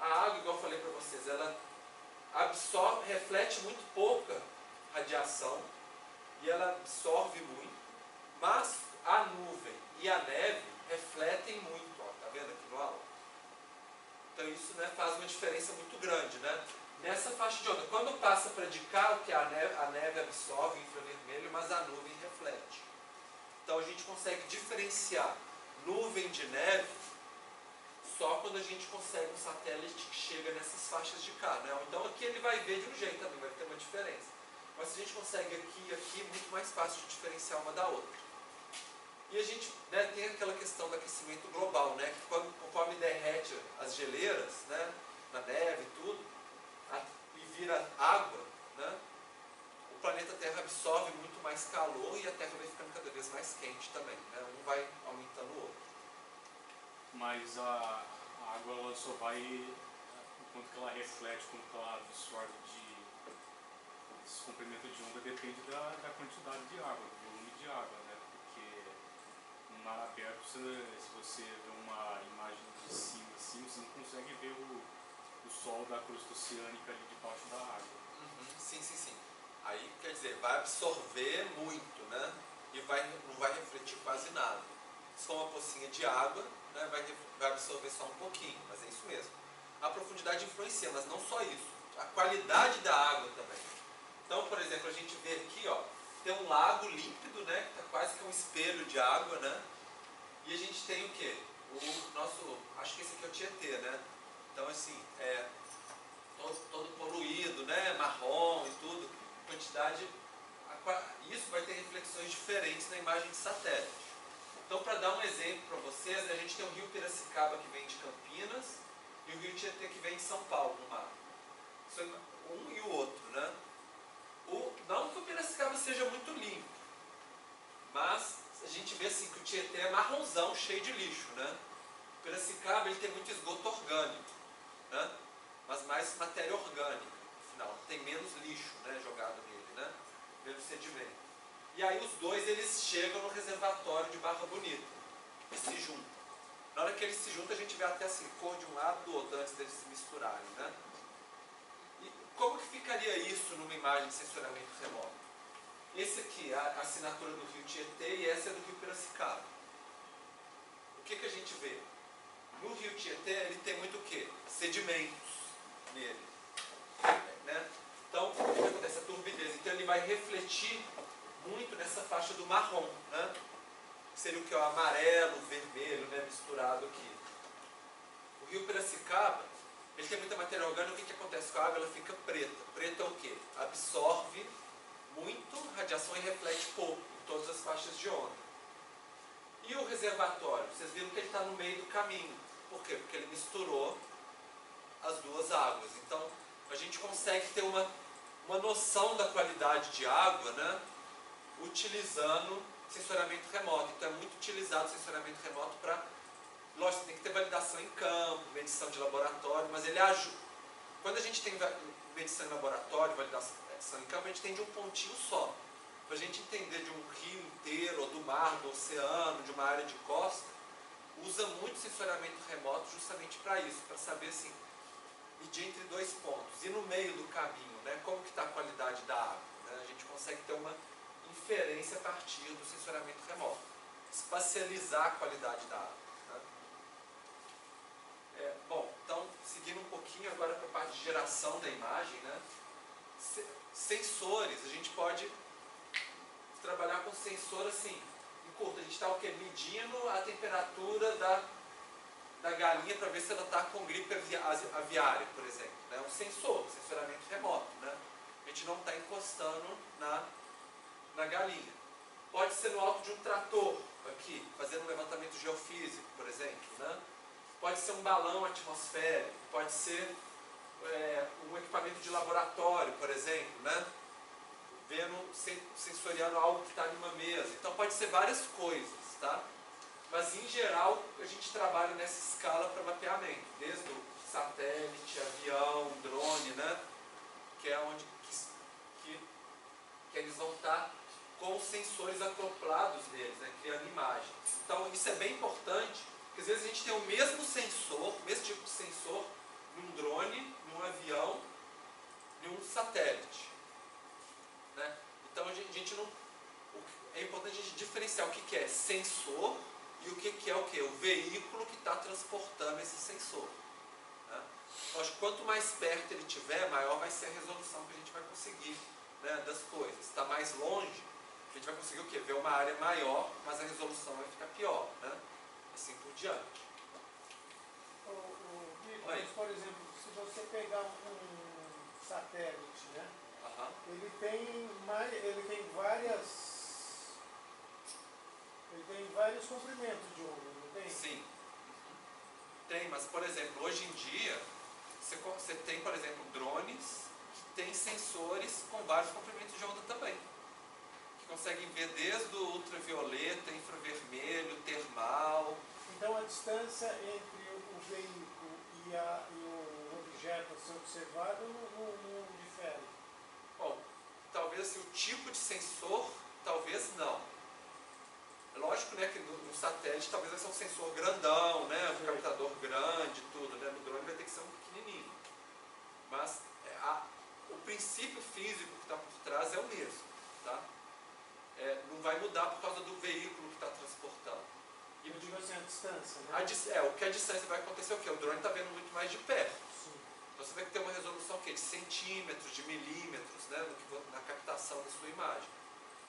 [SPEAKER 1] A água, igual eu falei para vocês, ela absorve, reflete muito pouca radiação e ela absorve muito, mas a nuvem e a neve refletem muito, ó, tá vendo aqui no alto? Então isso né, faz uma diferença muito grande, né? Nessa faixa de onda, quando passa para de cá, o que a neve, a neve absorve infravermelho, mas a nuvem reflete. Então a gente consegue diferenciar nuvem de neve só quando a gente consegue um satélite que chega nessas faixas de cá. Né? Então aqui ele vai ver de um jeito também, vai ter uma diferença. Mas se a gente consegue aqui e aqui, é muito mais fácil de diferenciar uma da outra. E a gente né, tem aquela questão do aquecimento global, né? que conforme derrete as geleiras, né, na neve e tudo, a, e vira água, né, o planeta Terra absorve muito mais calor e a Terra vai ficando cada vez mais quente também. Né? Um vai aumentando o outro
[SPEAKER 5] mas a, a água ela só vai, quanto que ela reflete, quanto que ela absorve de esse comprimento de onda depende da, da quantidade de água, do volume de água, né? Porque no mar aberto, se, você vê uma imagem de cima assim, você não consegue ver o, o solo da crosta oceânica ali debaixo da água.
[SPEAKER 1] Uhum, sim, sim, sim. Aí, quer dizer, vai absorver muito, né? E vai, não vai refletir quase nada. For uma pocinha de água, né, vai, vai absorver só um pouquinho, mas é isso mesmo. A profundidade influencia, mas não só isso. A qualidade da água também. Então, por exemplo, a gente vê aqui, ó, tem um lago límpido, né? Que tá quase que um espelho de água, né? E a gente tem o quê? O nosso, acho que esse aqui é o Tietê, né? Então, assim, é todo, todo poluído, né? Marrom e tudo. Quantidade. Isso vai ter reflexões diferentes na imagem de satélite. Então, para dar um exemplo para vocês, a gente tem o rio Piracicaba que vem de Campinas e o rio Tietê que vem de São Paulo, no mar. Um e o outro, né? O, não que o Piracicaba seja muito limpo, mas a gente vê assim que o Tietê é marronzão, cheio de lixo, né? O Piracicaba ele tem muito esgoto orgânico, né? Mas mais matéria orgânica, afinal, tem menos lixo, né, jogado nele, né? Menos sedimento. E aí os dois eles chegam no reservatório de Barra Bonita e se juntam. Na hora que eles se juntam, a gente vê até assim, cor de um lado do outro antes deles se misturarem, né? E como que ficaria isso numa imagem de sensoramento remoto? Esse aqui é a assinatura do rio Tietê e essa é do rio Piracicaba. O que, que a gente vê? No rio Tietê ele tem muito o quê? Sedimentos nele. Né? Então, o que acontece? A turbidez. Então ele vai refletir muito nessa faixa do marrom. Né? Seria o que? O amarelo, o vermelho, né? misturado aqui. O rio Piracicaba, ele tem muita matéria orgânica, o que, que acontece com a água? Ela fica preta. Preta é o quê? Absorve muito radiação e reflete pouco em todas as faixas de onda. E o reservatório? Vocês viram que ele está no meio do caminho. Por quê? Porque ele misturou as duas águas. Então, a gente consegue ter uma, uma noção da qualidade de água, né? Utilizando sensoriamento remoto. Então, é muito utilizado o sensoriamento remoto para... Lógico, tem que ter validação em campo, medição de laboratório, mas ele ajuda. Quando a gente tem medição em laboratório, validação em campo, a gente tem de um pontinho só. Para a gente entender de um rio inteiro, ou do mar, do oceano, de uma área de costa, usa muito sensoriamento remoto justamente para isso, para saber assim, medir entre dois pontos. E no meio do caminho, né, como que está a qualidade da água? né? A gente consegue ter uma inferência a partir do sensoriamento remoto. Espacializar a qualidade da água. né? É, bom, então, seguindo um pouquinho agora para a parte de geração da imagem, né? Se- Sensores, a gente pode trabalhar com sensor assim, em curto. A gente está o quê? Medindo a temperatura da, da galinha para ver se ela está com gripe aviária, por exemplo. É um sensor, sensoramento remoto. Né? A gente não está encostando na, na galinha. Pode ser no alto de um trator, aqui, fazendo um levantamento geofísico, por exemplo. Né? Pode ser um balão atmosférico, pode ser é, um equipamento de laboratório, por exemplo, né? vendo, sen- sensoriando algo que está em uma mesa. Então pode ser várias coisas, tá? Mas em geral a gente trabalha nessa escala para mapeamento, desde o satélite, avião, drone, né? Que é onde que, que, que eles vão estar com sensores acoplados neles, né? criando imagens. Então isso é bem importante, porque às vezes a gente tem o mesmo sensor, o mesmo tipo de sensor num drone, num avião, em um satélite. Né? Então a gente, a gente não. É importante a gente diferenciar o que, que é sensor e o que, que é o que? O veículo que está transportando esse sensor. Né? Eu acho que quanto mais perto ele tiver, maior vai ser a resolução que a gente vai conseguir né, das coisas. Está mais longe, a gente vai conseguir o quê? Ver uma área maior, mas a resolução vai ficar pior. Né? Assim por diante.
[SPEAKER 2] O, o, mas, por exemplo, se você pegar um satélite, né?
[SPEAKER 1] Aham.
[SPEAKER 2] Ele tem mais, ele tem várias ele tem vários comprimentos de onda, não tem?
[SPEAKER 1] Sim. Tem, mas por exemplo, hoje em dia, você, você tem, por exemplo, drones que têm sensores com vários comprimentos de onda também. Que conseguem ver desde o ultravioleta, infravermelho, termal.
[SPEAKER 2] Então a distância entre o, veículo e, a, e o objeto a ser observado não, não, difere.
[SPEAKER 1] Bom, talvez assim, o tipo de sensor, talvez não. É lógico né, que no, no satélite talvez vai ser um sensor grandão, né, um captador grande, tudo. Né, no drone vai ter que ser um pequenininho. Mas é, a- o princípio físico que está por trás é o mesmo. Tá? É, não vai mudar por causa do veículo que está transportando.
[SPEAKER 2] E eu digo assim, a distância,
[SPEAKER 1] A
[SPEAKER 2] né?
[SPEAKER 1] dis- é, o que a distância vai acontecer é o quê? O drone está vendo muito mais de perto.
[SPEAKER 2] Sim.
[SPEAKER 1] Então você vai ter uma resolução de centímetros, de milímetros, né? no na captação da sua imagem.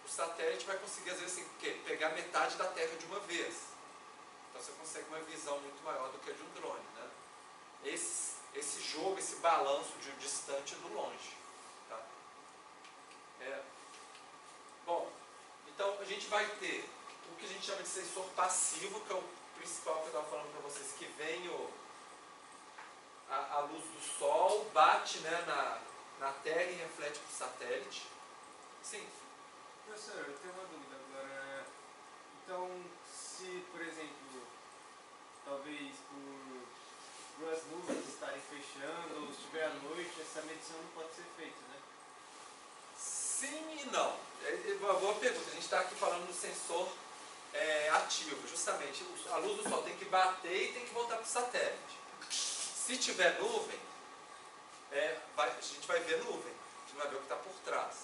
[SPEAKER 1] O satélite vai conseguir, às vezes, assim, pegar metade da Terra de uma vez. Então você consegue uma visão muito maior do que a de um drone. Né? Esse, esse jogo, esse balanço de um distante e do longe. Tá? É. Bom, então a gente vai ter o que a gente chama de sensor passivo, que é o principal que eu estava falando para vocês, que vem o, a, a luz do Sol, bate né, na, na Terra e reflete para o satélite. Sim,
[SPEAKER 3] Professor, eu tenho uma dúvida agora. Então, se, por exemplo, talvez por, por as nuvens estarem fechando ou estiver à noite, essa medição não pode ser feita, né?
[SPEAKER 1] Sim e não. É, é uma boa pergunta. A gente está aqui falando do sensor é, ativo, justamente. A luz do Sol tem que bater e tem que voltar para o satélite. Se tiver nuvem, é, vai- a gente vai ver nuvem, a gente vai ver o que está por trás.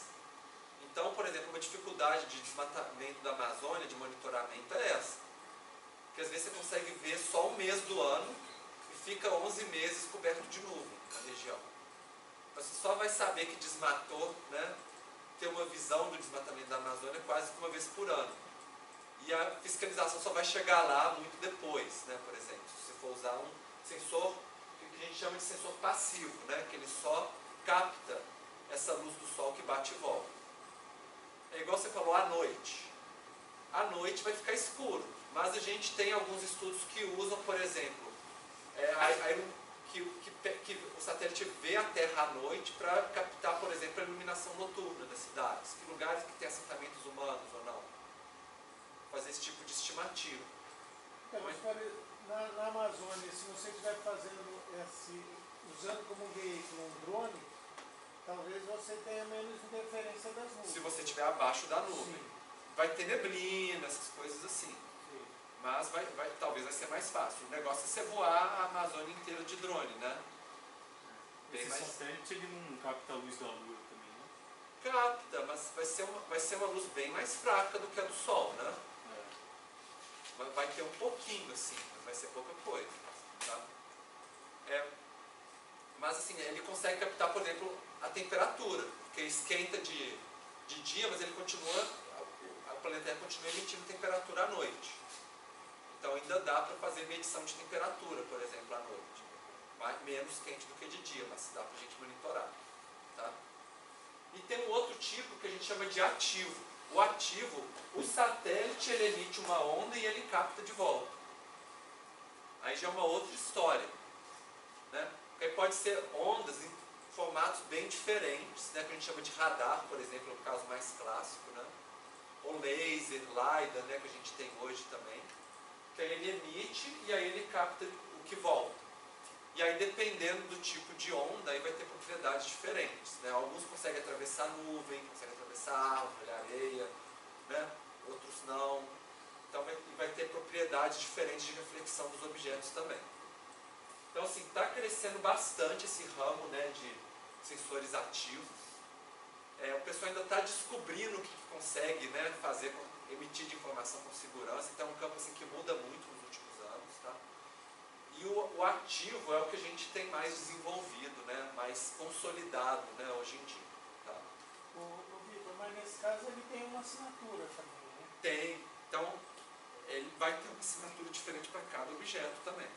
[SPEAKER 1] Então, por exemplo, uma dificuldade de desmatamento da Amazônia, de monitoramento, é essa. Porque às vezes você consegue ver só um mês do ano e fica 11 meses coberto de nuvem na região. Você só vai saber que desmatou, né? Ter uma visão do desmatamento da Amazônia quase que uma vez por ano. E a fiscalização só vai chegar lá muito depois, né? por exemplo, se for usar um sensor que a gente chama de sensor passivo, né? que ele só capta essa luz do sol que bate e volta. É igual você falou à noite. À noite vai ficar escuro, mas a gente tem alguns estudos que usam, por exemplo, é, a- a que, que que o satélite vê a Terra à noite para captar, por exemplo, a iluminação noturna das cidades. Que lugares que tem assentamentos humanos ou não. Fazer esse tipo de estimativa.
[SPEAKER 2] Então, mas pare- na, na Amazônia, se você estiver fazendo esse, usando como veículo um drone, talvez você tenha menos interferência das nuvens.
[SPEAKER 1] Se você estiver abaixo da nuvem.
[SPEAKER 2] Sim,
[SPEAKER 1] Vai ter neblina, essas coisas assim. Mas vai, vai, talvez vai ser mais fácil. O negócio é você voar a Amazônia inteira de drone, né? Bem
[SPEAKER 5] Esse
[SPEAKER 1] mais-
[SPEAKER 5] satélite ele não capta a luz da lua também, né?
[SPEAKER 1] Capta, mas vai ser, uma, vai ser uma luz bem mais fraca do que a do Sol, né? Vai, vai ter um pouquinho assim, mas vai ser pouca coisa. Tá? É, mas assim, ele consegue captar, por exemplo, a temperatura, porque esquenta de, de dia, mas ele continua, o, planeta continua emitindo temperatura à noite. Então ainda dá para fazer medição de temperatura, por exemplo, à noite. Mais, menos quente do que de dia, mas dá para a gente monitorar. Tá? E tem um outro tipo que a gente chama de ativo. O ativo, o satélite ele emite uma onda e ele capta de volta. Aí já é uma outra história. Né? Porque pode ser ondas em formatos bem diferentes, né? que a gente chama de radar, por exemplo, é o caso mais clássico. Né? Ou laser, LiDAR, né? que a gente tem hoje também. Que aí ele emite e aí ele capta o que volta. E aí, dependendo do tipo de onda, aí vai ter propriedades diferentes. Né? Alguns conseguem atravessar nuvem, conseguem atravessar árvore, areia, né? outros não. Então, vai, vai ter propriedades diferentes de reflexão dos objetos também. Então, assim, está crescendo bastante esse ramo né, de sensores ativos. É, o pessoal ainda está descobrindo o que, que consegue né, fazer, com, emitir de informação com segurança. Então, é um campo assim, que muda muito nos últimos anos. Tá? E o, o ativo é o que a gente tem mais desenvolvido, né? mais consolidado né? hoje em dia. Tá?
[SPEAKER 2] O, o Vitor, mas nesse caso ele tem uma assinatura também, né?
[SPEAKER 1] Tem, então ele vai ter uma assinatura diferente para cada objeto também.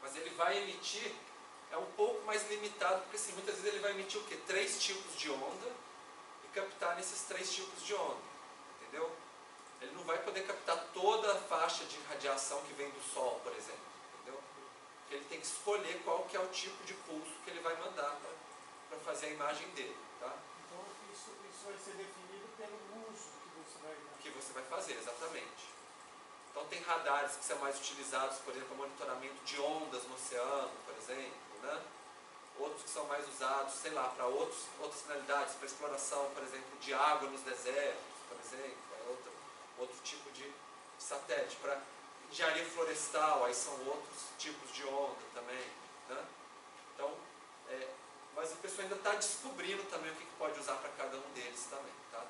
[SPEAKER 1] Mas ele vai emitir, é um pouco mais limitado, porque assim, muitas vezes ele vai emitir o quê? Três tipos de onda e captar nesses três tipos de onda. Entendeu? Ele não vai poder captar toda a faixa de radiação que vem do Sol, por exemplo. Entendeu? Ele tem que escolher qual que é o tipo de pulso que ele vai mandar para fazer a imagem dele. Tá?
[SPEAKER 2] Então isso, isso vai ser definido pelo uso que você vai dar.
[SPEAKER 1] que você vai fazer, exatamente. Então tem radares que são mais utilizados, por exemplo, para monitoramento de ondas no oceano, por exemplo, né? Outros que são mais usados, sei lá, para outros, outras finalidades, para exploração, por exemplo, de água nos desertos, por exemplo, é outro, outro tipo de satélite. Para engenharia florestal, aí são outros tipos de onda também, né? Então, é, mas o pessoal ainda está descobrindo também o que, que pode usar para cada um deles também, tá?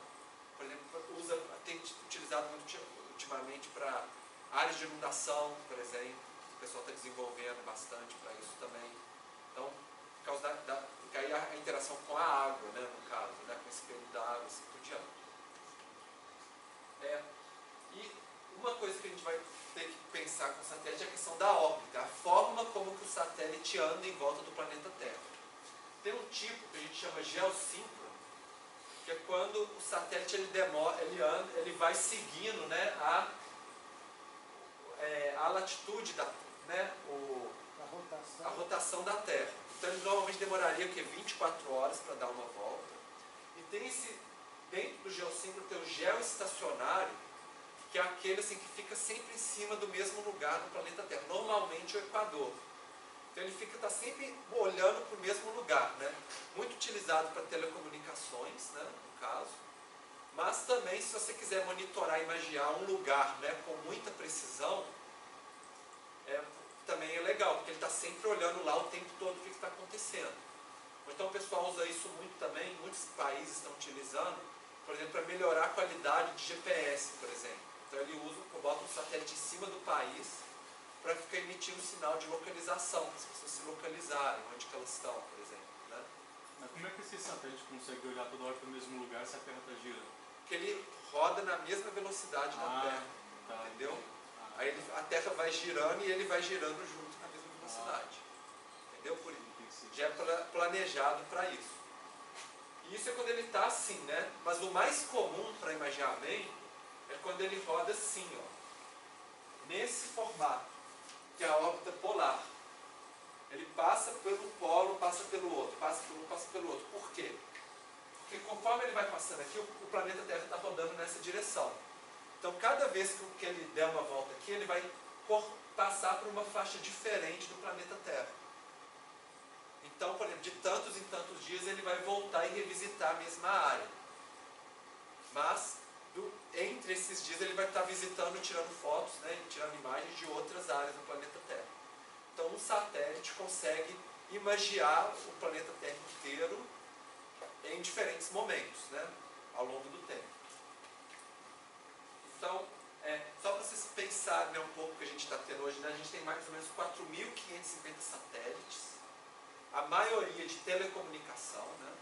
[SPEAKER 1] Por exemplo, usa, tem utilizado muito ultimamente para áreas de inundação, por exemplo, o pessoal está desenvolvendo bastante para isso também. Então, por causa da, da porque aí a, interação com a água, né, no caso, né, com esse espelho d'água, assim por diante. É, e uma coisa que a gente vai ter que pensar com o satélite é a questão da órbita, a forma como que o satélite anda em volta do planeta Terra. Tem um tipo que a gente chama geossíncrono, que é quando o satélite ele demora, ele anda, ele vai seguindo, né, a, é, a latitude da, né, o,
[SPEAKER 2] A rotação.
[SPEAKER 1] a rotação da Terra. Então ele normalmente demoraria o quê? 24 horas para dar uma volta. E tem esse, dentro do geossíncrono tem o geoestacionário, que é aquele assim, que fica sempre em cima do mesmo lugar no planeta Terra, normalmente o Equador. Então ele fica tá sempre olhando para o mesmo lugar, né? Muito utilizado para telecomunicações, né, no caso. Mas também se você quiser monitorar imaginar um lugar, né, com muita precisão, é, também é legal, porque ele está sempre olhando lá o tempo todo o que está acontecendo. Então o pessoal usa isso muito também, muitos países estão utilizando, por exemplo, para melhorar a qualidade de GPS, por exemplo. Então ele usa, bota um satélite em cima do país para ficar emitindo sinal de localização, para as pessoas se localizarem, onde elas estão, por exemplo. Né?
[SPEAKER 5] Mas como é que esse satélite consegue olhar toda hora para o mesmo lugar se a Terra está girando?
[SPEAKER 1] Porque ele roda na mesma velocidade da
[SPEAKER 5] Ah,
[SPEAKER 1] Terra,
[SPEAKER 5] tá.
[SPEAKER 1] entendeu?
[SPEAKER 5] Ah,
[SPEAKER 1] Aí ele- a Terra vai girando e ele vai girando junto na mesma velocidade. Entendeu? Por isso. Já é pla- planejado para isso. Isso é quando ele está assim, né? Mas o mais comum para imaginar bem é quando ele roda assim, ó. Nesse formato, que é a órbita polar. Ele passa pelo polo, passa pelo outro, passa pelo um, passa pelo outro. Por quê? Porque conforme ele vai passando aqui, o, planeta Terra está rodando nessa direção. Então, cada vez que, ele der uma volta aqui, ele vai passar por uma faixa diferente do planeta Terra. Então, por exemplo, de tantos em tantos dias ele vai voltar e revisitar a mesma área. Mas, do- entre esses dias ele vai estar visitando, tirando fotos, né, tirando imagens de outras áreas do planeta Terra. Então, um satélite consegue imagiar o planeta Terra inteiro em diferentes momentos, né, ao longo do tempo. Então, é, só para vocês pensarem né, um pouco o que a gente está tendo hoje, né, a gente tem mais ou menos 4.550 satélites, a maioria de telecomunicação, né,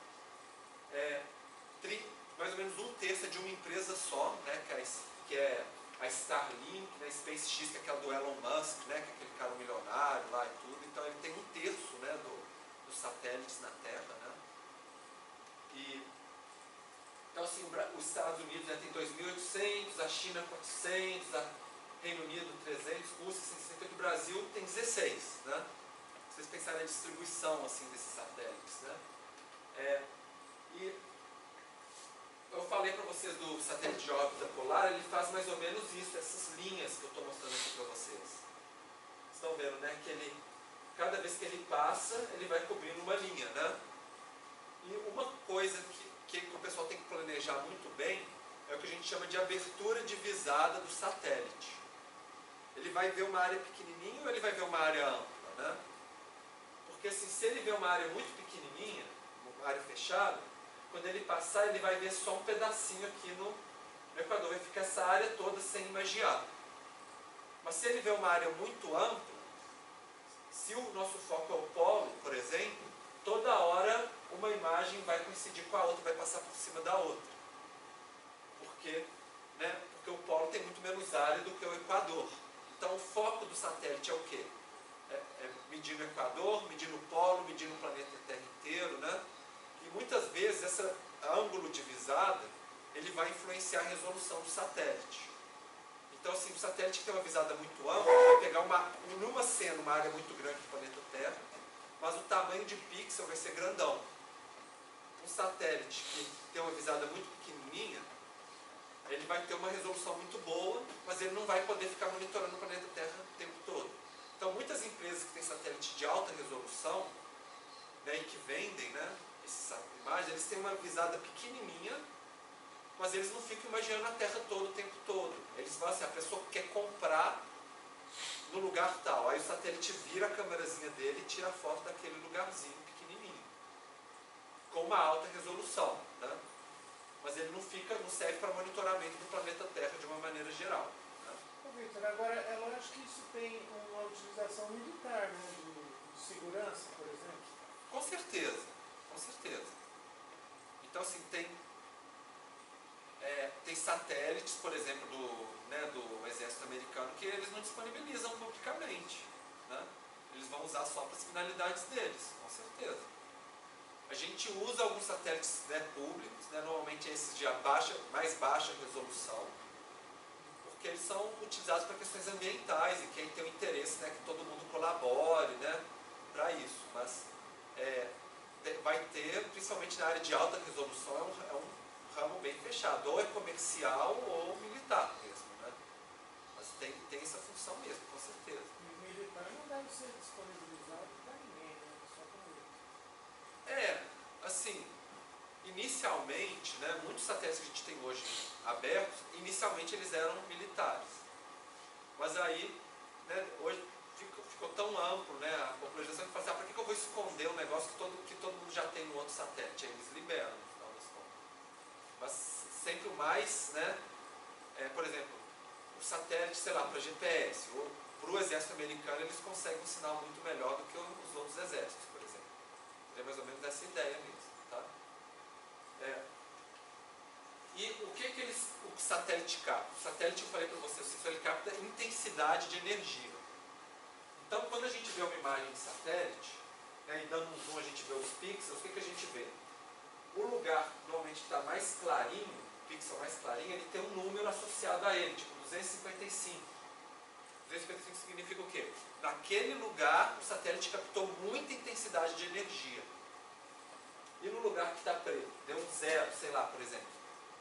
[SPEAKER 1] é, tri- mais ou menos um terço é de uma empresa só, né, que, é, que é a Starlink, né, SpaceX, que é aquela do Elon Musk, né, que é aquele cara milionário lá e tudo, então ele tem um terço né, do- dos satélites na Terra. Né, e então, assim, os Estados Unidos né, tem 2.800, a China 400, a Reino Unido 300, Rússia 168, o Brasil tem 16, né? Vocês pensarem na distribuição, assim, desses satélites, né? É, e eu falei para vocês do satélite de órbita polar, ele faz mais ou menos isso, essas linhas que eu estou mostrando aqui para vocês. Estão vendo, né? Que ele, cada vez que ele passa, ele vai cobrindo uma linha, né? E uma coisa que, que o pessoal tem que planejar muito bem é o que a gente chama de abertura divisada do satélite. Ele vai ver uma área pequenininha ou ele vai ver uma área ampla, né? Porque assim, se ele ver uma área muito pequenininha, uma área fechada, quando ele passar, ele vai ver só um pedacinho aqui no, Equador, vai ficar essa área toda sem imagiar. Mas se ele ver uma área muito ampla, se o nosso foco é o polo, por exemplo, toda hora uma imagem vai coincidir com a outra, vai passar por cima da outra. Porque, né, porque o polo tem muito menos área do que o Equador. Então o foco do satélite é o quê? É, medindo o Equador, medindo o polo, medindo o planeta Terra inteiro, né? E muitas vezes esse ângulo divisado ele vai influenciar a resolução do satélite. Então, assim, o satélite que tem uma visada muito ampla, vai pegar uma, numa cena uma área muito grande do planeta Terra, mas o tamanho de pixel vai ser grandão. Um satélite que tem uma visada muito pequenininha, ele vai ter uma resolução muito boa, mas ele não vai poder ficar monitorando o planeta Terra o tempo todo. Então, muitas empresas que têm satélite de alta resolução, né, e que vendem né, essas imagens, eles têm uma visada pequenininha, mas eles não ficam imaginando a Terra todo o tempo todo. Eles falam assim, a pessoa quer comprar no lugar tal. Aí o satélite vira a câmerazinha dele e tira a foto daquele lugarzinho pequenininho. uma alta resolução. Né? Mas ele não fica, não serve para monitoramento do planeta Terra de uma maneira geral.
[SPEAKER 2] Ô, Victor, agora é lógico que isso tem uma utilização militar, né? De, de segurança, por exemplo.
[SPEAKER 1] Com certeza, com certeza. Então assim, tem, é, tem satélites, por exemplo, do, né, do exército americano que eles não disponibilizam publicamente. Né? Eles vão usar só para as finalidades deles, com certeza. A gente usa alguns satélites né, públicos, né, normalmente esses de baixa, mais baixa resolução, porque eles são utilizados para questões ambientais e quem tem o interesse né, que todo mundo colabore né, para isso. Mas é, vai ter, principalmente na área de alta resolução, é um, é um ramo bem fechado, ou é comercial ou militar mesmo. Né? Mas tem, tem essa função mesmo, com certeza.
[SPEAKER 2] E militar não deve ser disponibilizado para ninguém, né? Só para eles.
[SPEAKER 1] É, assim, inicialmente, né, muitos satélites que a gente tem hoje abertos, inicialmente eles eram militares. Mas aí, né, hoje ficou, ficou tão amplo né, a popularização que fala assim, ah, que, que eu vou esconder um negócio que todo, que todo mundo já tem no outro satélite? Aí eles liberam, no final das contas. Mas sempre o mais, né, é, por exemplo, o satélite, sei lá, para GPS, ou para o exército americano, eles conseguem um sinal muito melhor do que os outros exércitos, por exemplo. É mais ou menos essa ideia mesmo. É. E o que, que eles, o satélite capta? O satélite, eu falei para vocês, ele capta intensidade de energia. Então, quando a gente vê uma imagem de satélite, né, e dando um zoom a gente vê os pixels, o que, que a gente vê? O lugar normalmente que está mais clarinho, o pixel mais clarinho, ele tem um número associado a ele, tipo 255. 255 significa o quê? Naquele lugar, o satélite captou muita intensidade de energia. E no lugar que está preto, deu um zero, sei lá, por exemplo.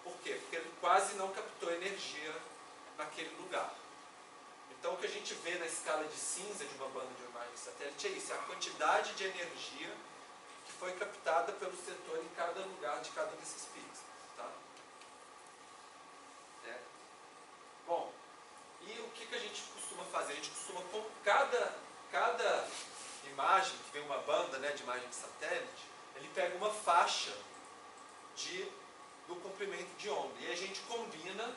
[SPEAKER 1] Por quê? Porque ele quase não captou energia naquele lugar. Então o que a gente vê na escala de cinza de uma banda de imagem satélite é isso, é a quantidade de energia que foi captada pelo setor em cada lugar de cada um desses pixels. Tá? É. Bom, e o que, que a gente costuma fazer? A gente costuma, com cada, cada imagem, que vem uma banda né, de imagem de satélite, ele pega uma faixa de, do comprimento de onda. E a gente combina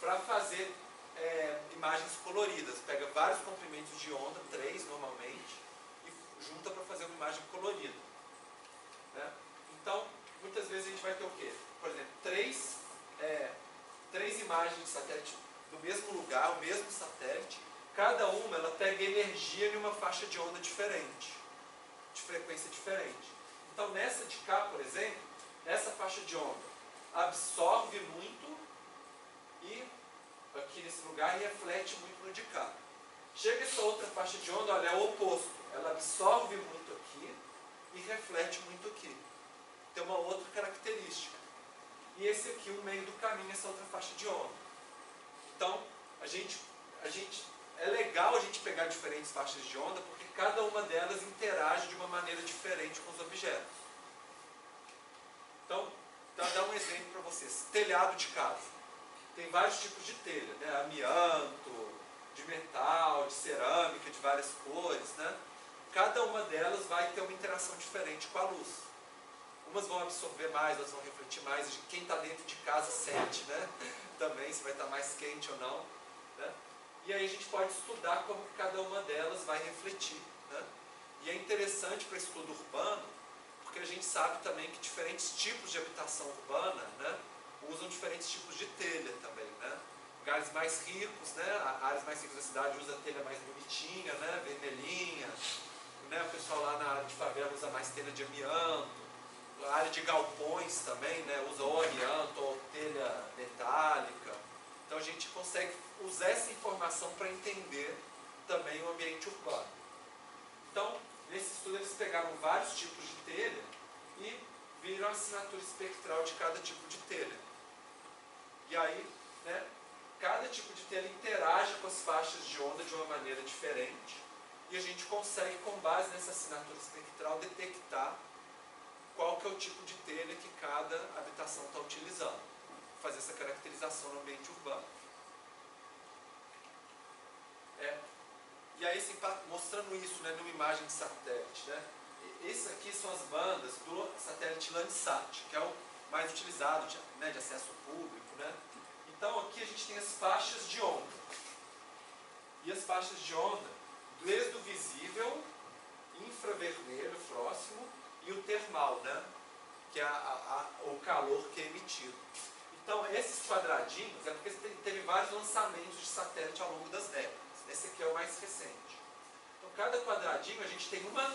[SPEAKER 1] para fazer é, imagens coloridas. Pega vários comprimentos de onda, três normalmente, e junta para fazer uma imagem colorida. Né? Então, muitas vezes a gente vai ter o quê? Por exemplo, três, é, três imagens de satélite do mesmo lugar, o mesmo satélite, cada uma ela pega energia em uma faixa de onda diferente, de frequência diferente. Então nessa de cá, por exemplo, essa faixa de onda absorve muito e aqui nesse lugar reflete muito no de cá. Chega essa outra faixa de onda, olha, é o oposto. Ela absorve muito aqui e reflete muito aqui. Tem uma outra característica. E esse aqui, o meio do caminho, essa outra faixa de onda. Então, a gente, a gente, é legal a gente pegar diferentes faixas de onda, porque cada uma delas interage de uma maneira diferente com os objetos. Então, para dar um exemplo para vocês, telhado de casa. Tem vários tipos de telha, né? amianto, de metal, de cerâmica, de várias cores. Né? Cada uma delas vai ter uma interação diferente com a luz. Umas vão absorver mais, outras vão refletir mais. Quem está dentro de casa sente né? também se vai estar tá mais quente ou não. E aí a gente pode estudar como cada uma delas vai refletir. Né? E é interessante para estudo urbano, porque a gente sabe também que diferentes tipos de habitação urbana né, usam diferentes tipos de telha também. Né? Lugares mais ricos, né, áreas mais ricas da cidade usa telha mais bonitinha, né, vermelhinha. Né, o pessoal lá na área de favela usa mais telha de amianto. A área de galpões também né, usa ou amianto ou telha metálica. Então a gente consegue usar essa informação para entender também o ambiente urbano. Então, nesse estudo eles pegaram vários tipos de telha e viram a assinatura espectral de cada tipo de telha. E aí, né, cada tipo de telha interage com as faixas de onda de uma maneira diferente e a gente consegue, com base nessa assinatura espectral, detectar qual que é o tipo de telha que cada habitação está utilizando. Fazer essa caracterização no ambiente urbano. É, e aí, assim, mostrando isso né, numa imagem de satélite, né? Esses aqui são as bandas do satélite Landsat, que é o mais utilizado de, né, de acesso público. Né? Então aqui a gente tem as faixas de onda. E as faixas de onda, desde o visível, infravermelho próximo, e o termal, né? que é a, a, o calor que é emitido. Então, esses quadradinhos é porque teve vários lançamentos de satélite ao longo das décadas. Esse aqui é o mais recente. Então, cada quadradinho a gente tem uma,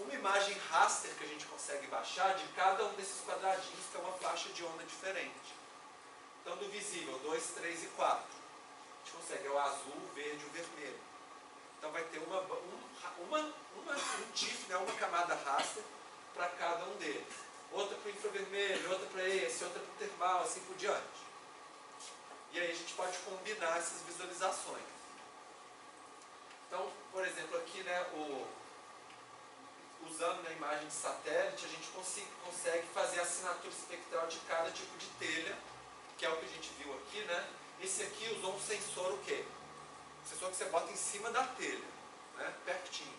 [SPEAKER 1] uma imagem raster que a gente consegue baixar de cada um desses quadradinhos, que é uma faixa de onda diferente. Então, do visível, 2, 3 e 4. A gente consegue é o azul, o verde e o vermelho. Então, vai ter uma, uma, uma, um TIFF, né, uma camada raster para cada um deles. Outra para o infravermelho, outra para esse, outra para o termal, assim por diante. E aí a gente pode combinar essas visualizações. Então, por exemplo, aqui, né, o, usando a imagem de satélite, a gente consegue fazer a assinatura espectral de cada tipo de telha, que é o que a gente viu aqui, né? Esse aqui usou um sensor o quê? Um sensor que você bota em cima da telha, né? pertinho.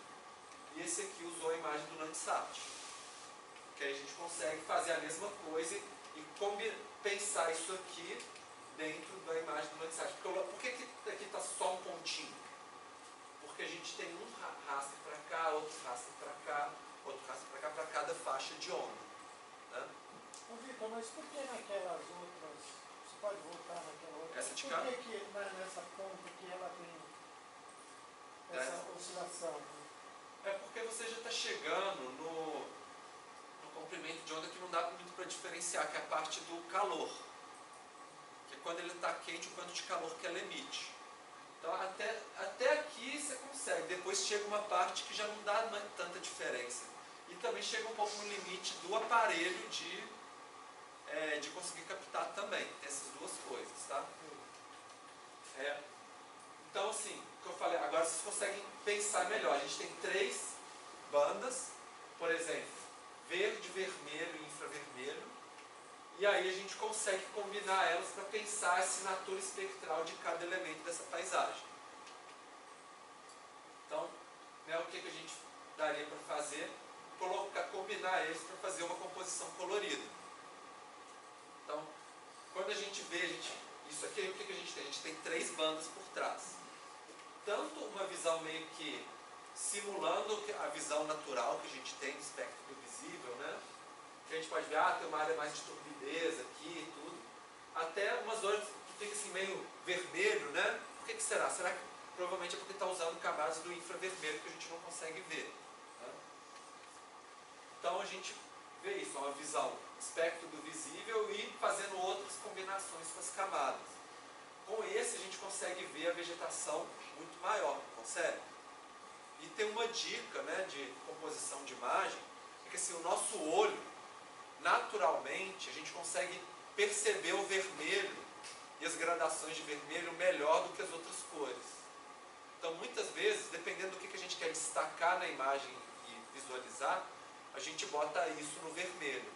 [SPEAKER 1] E esse aqui usou a imagem do Landsat. Que aí a gente consegue fazer a mesma coisa e pensar isso aqui dentro da imagem do Landsat. Porque, por que, que aqui está só um pontinho? Porque a gente tem um rastro para cá, outro rastro para cá, outro rastro para cá, para cada faixa de onda. Né?
[SPEAKER 2] Ô Vitor, mas por que naquelas outras, você pode voltar naquela outra?
[SPEAKER 1] Essa de cá?
[SPEAKER 2] Por que, que nessa ponta que ela tem essa é. oscilação?
[SPEAKER 1] É porque você já está chegando no comprimento de onda que não dá muito para diferenciar, que é a parte do calor. Que é quando ele está quente, o quanto de calor que ela emite. Então até, até aqui você consegue, depois chega uma parte que já não dá tanta diferença. E também chega um pouco no limite do aparelho de, é, de conseguir captar também. Tem essas duas coisas, tá? É, então assim, o que eu falei, agora vocês conseguem pensar melhor. A gente tem três bandas, por exemplo, verde, vermelho e infravermelho. E aí a gente consegue combinar elas para pensar a assinatura espectral de cada elemento dessa paisagem. Então, né, o que, que a gente daria para fazer? Colocar, combinar eles para fazer uma composição colorida. Então, quando a gente vê, a gente, isso aqui, o que, que a gente tem? A gente tem três bandas por trás. Tanto uma visão meio que simulando a visão natural que a gente tem do espectro do visível, né? a gente pode ver, ah, tem uma área mais de turbidez aqui e tudo, até umas horas que fica assim meio vermelho, né? Por que, que será? Será que provavelmente é porque está usando camadas do infravermelho que a gente não consegue ver. Né? Então a gente vê isso, uma visão espectro do visível e fazendo outras combinações com as camadas. Com esse a gente consegue ver a vegetação muito maior, consegue? E tem uma dica né, de composição de imagem, é que assim, o nosso olho naturalmente a gente consegue perceber o vermelho e as gradações de vermelho melhor do que as outras cores. Então, muitas vezes, dependendo do que a gente quer destacar na imagem e visualizar, a gente bota isso no vermelho.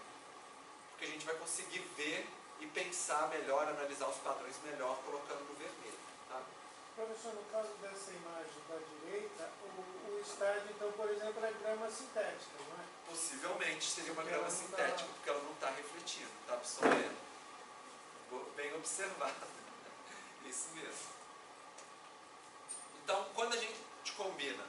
[SPEAKER 1] Porque a gente vai conseguir ver e pensar melhor, analisar os padrões melhor colocando no vermelho. Tá?
[SPEAKER 2] Professor, no caso dessa imagem da direita, o, o estádio, então, por exemplo, é grama sintética, não é?
[SPEAKER 1] Possivelmente seria uma grama sintética, porque ela não está refletindo, está absorvendo. Bem observado. Isso mesmo. Então, quando a gente combina,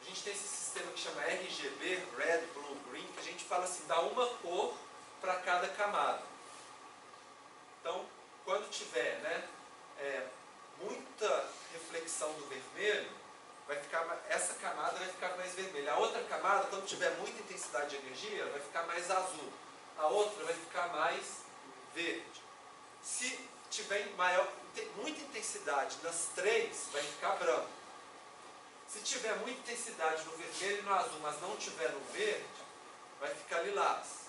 [SPEAKER 1] a gente tem esse sistema que chama RGB, Red, Blue, Green, que a gente fala assim, dá uma cor para cada camada. Então, quando tiver né, é, muita reflexão do vermelho, vai ficar, essa camada vai ficar mais vermelha. A outra camada, quando tiver muita intensidade de energia, vai ficar mais azul. A outra vai ficar mais verde. Se tiver maior, muita intensidade nas três, vai ficar branco. Se tiver muita intensidade no vermelho e no azul, mas não tiver no verde, vai ficar lilás.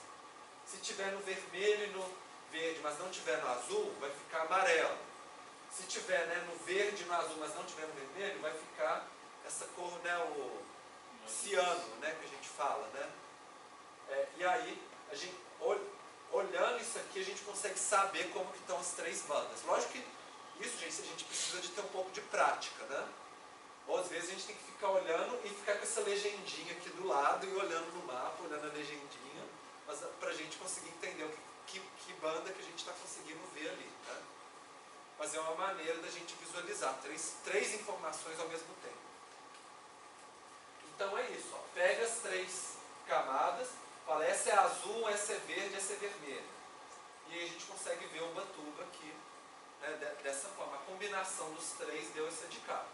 [SPEAKER 1] Se tiver no vermelho e no verde, mas não tiver no azul, vai ficar amarelo. Se tiver né, no verde no azul, mas não tiver no vermelho, vai ficar essa cor, né, o ciano, né, que a gente fala, né? É, e aí, a gente, olhando isso aqui, a gente consegue saber como que estão as três bandas. Lógico que isso, gente, a gente precisa de ter um pouco de prática, né? Ou às vezes a gente tem que ficar olhando e ficar com essa legendinha aqui do lado e olhando no mapa, olhando a legendinha, mas para a gente conseguir entender o que, que, que banda que a gente está conseguindo ver ali. Tá? Mas é uma maneira da gente visualizar três, três informações ao mesmo tempo. Então é isso, ó. pega as três camadas, fala essa é azul, essa é verde, essa é vermelha. E aí a gente consegue ver o Batuba aqui né, dessa forma. A combinação dos três deu esse cá.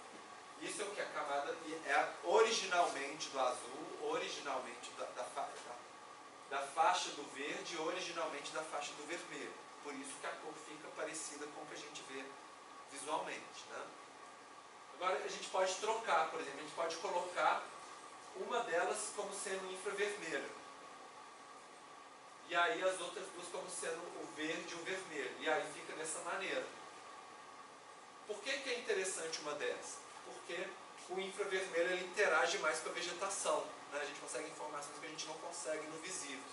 [SPEAKER 1] Isso é o que a camada é originalmente do azul, originalmente da, da, da, da faixa do verde, originalmente da faixa do vermelho. Por isso que a cor fica parecida com o que a gente vê visualmente. Né? Agora a gente pode trocar, por exemplo, a gente pode colocar uma delas como sendo infravermelho. E aí as outras duas como sendo o verde e o vermelho. E aí fica dessa maneira. Por que, que é interessante uma dessas? Porque o infravermelho ele interage mais com a vegetação. Né? A gente consegue informações que a gente não consegue no visível.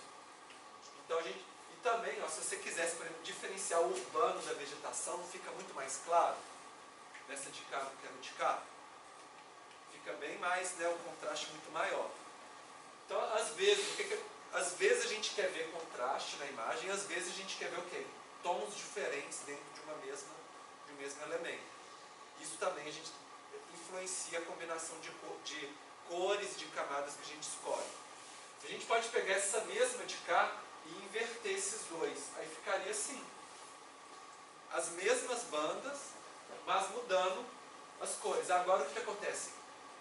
[SPEAKER 1] Então a gente. Também, ó, se você quisesse, por exemplo, diferenciar o urbano da vegetação, fica muito mais claro nessa de cá que no de cá fica bem mais, né, o contraste muito maior. Então, às vezes, o que que, às vezes a gente quer ver contraste na imagem, às vezes a gente quer ver o quê? Tons diferentes dentro de uma mesma de um mesmo elemento. Isso também a gente influencia a combinação de, de cores, de camadas que a gente escolhe. A gente pode pegar essa mesma de cá e inverter esses dois. Aí ficaria assim. As mesmas bandas, mas mudando as cores. Agora o que, acontece?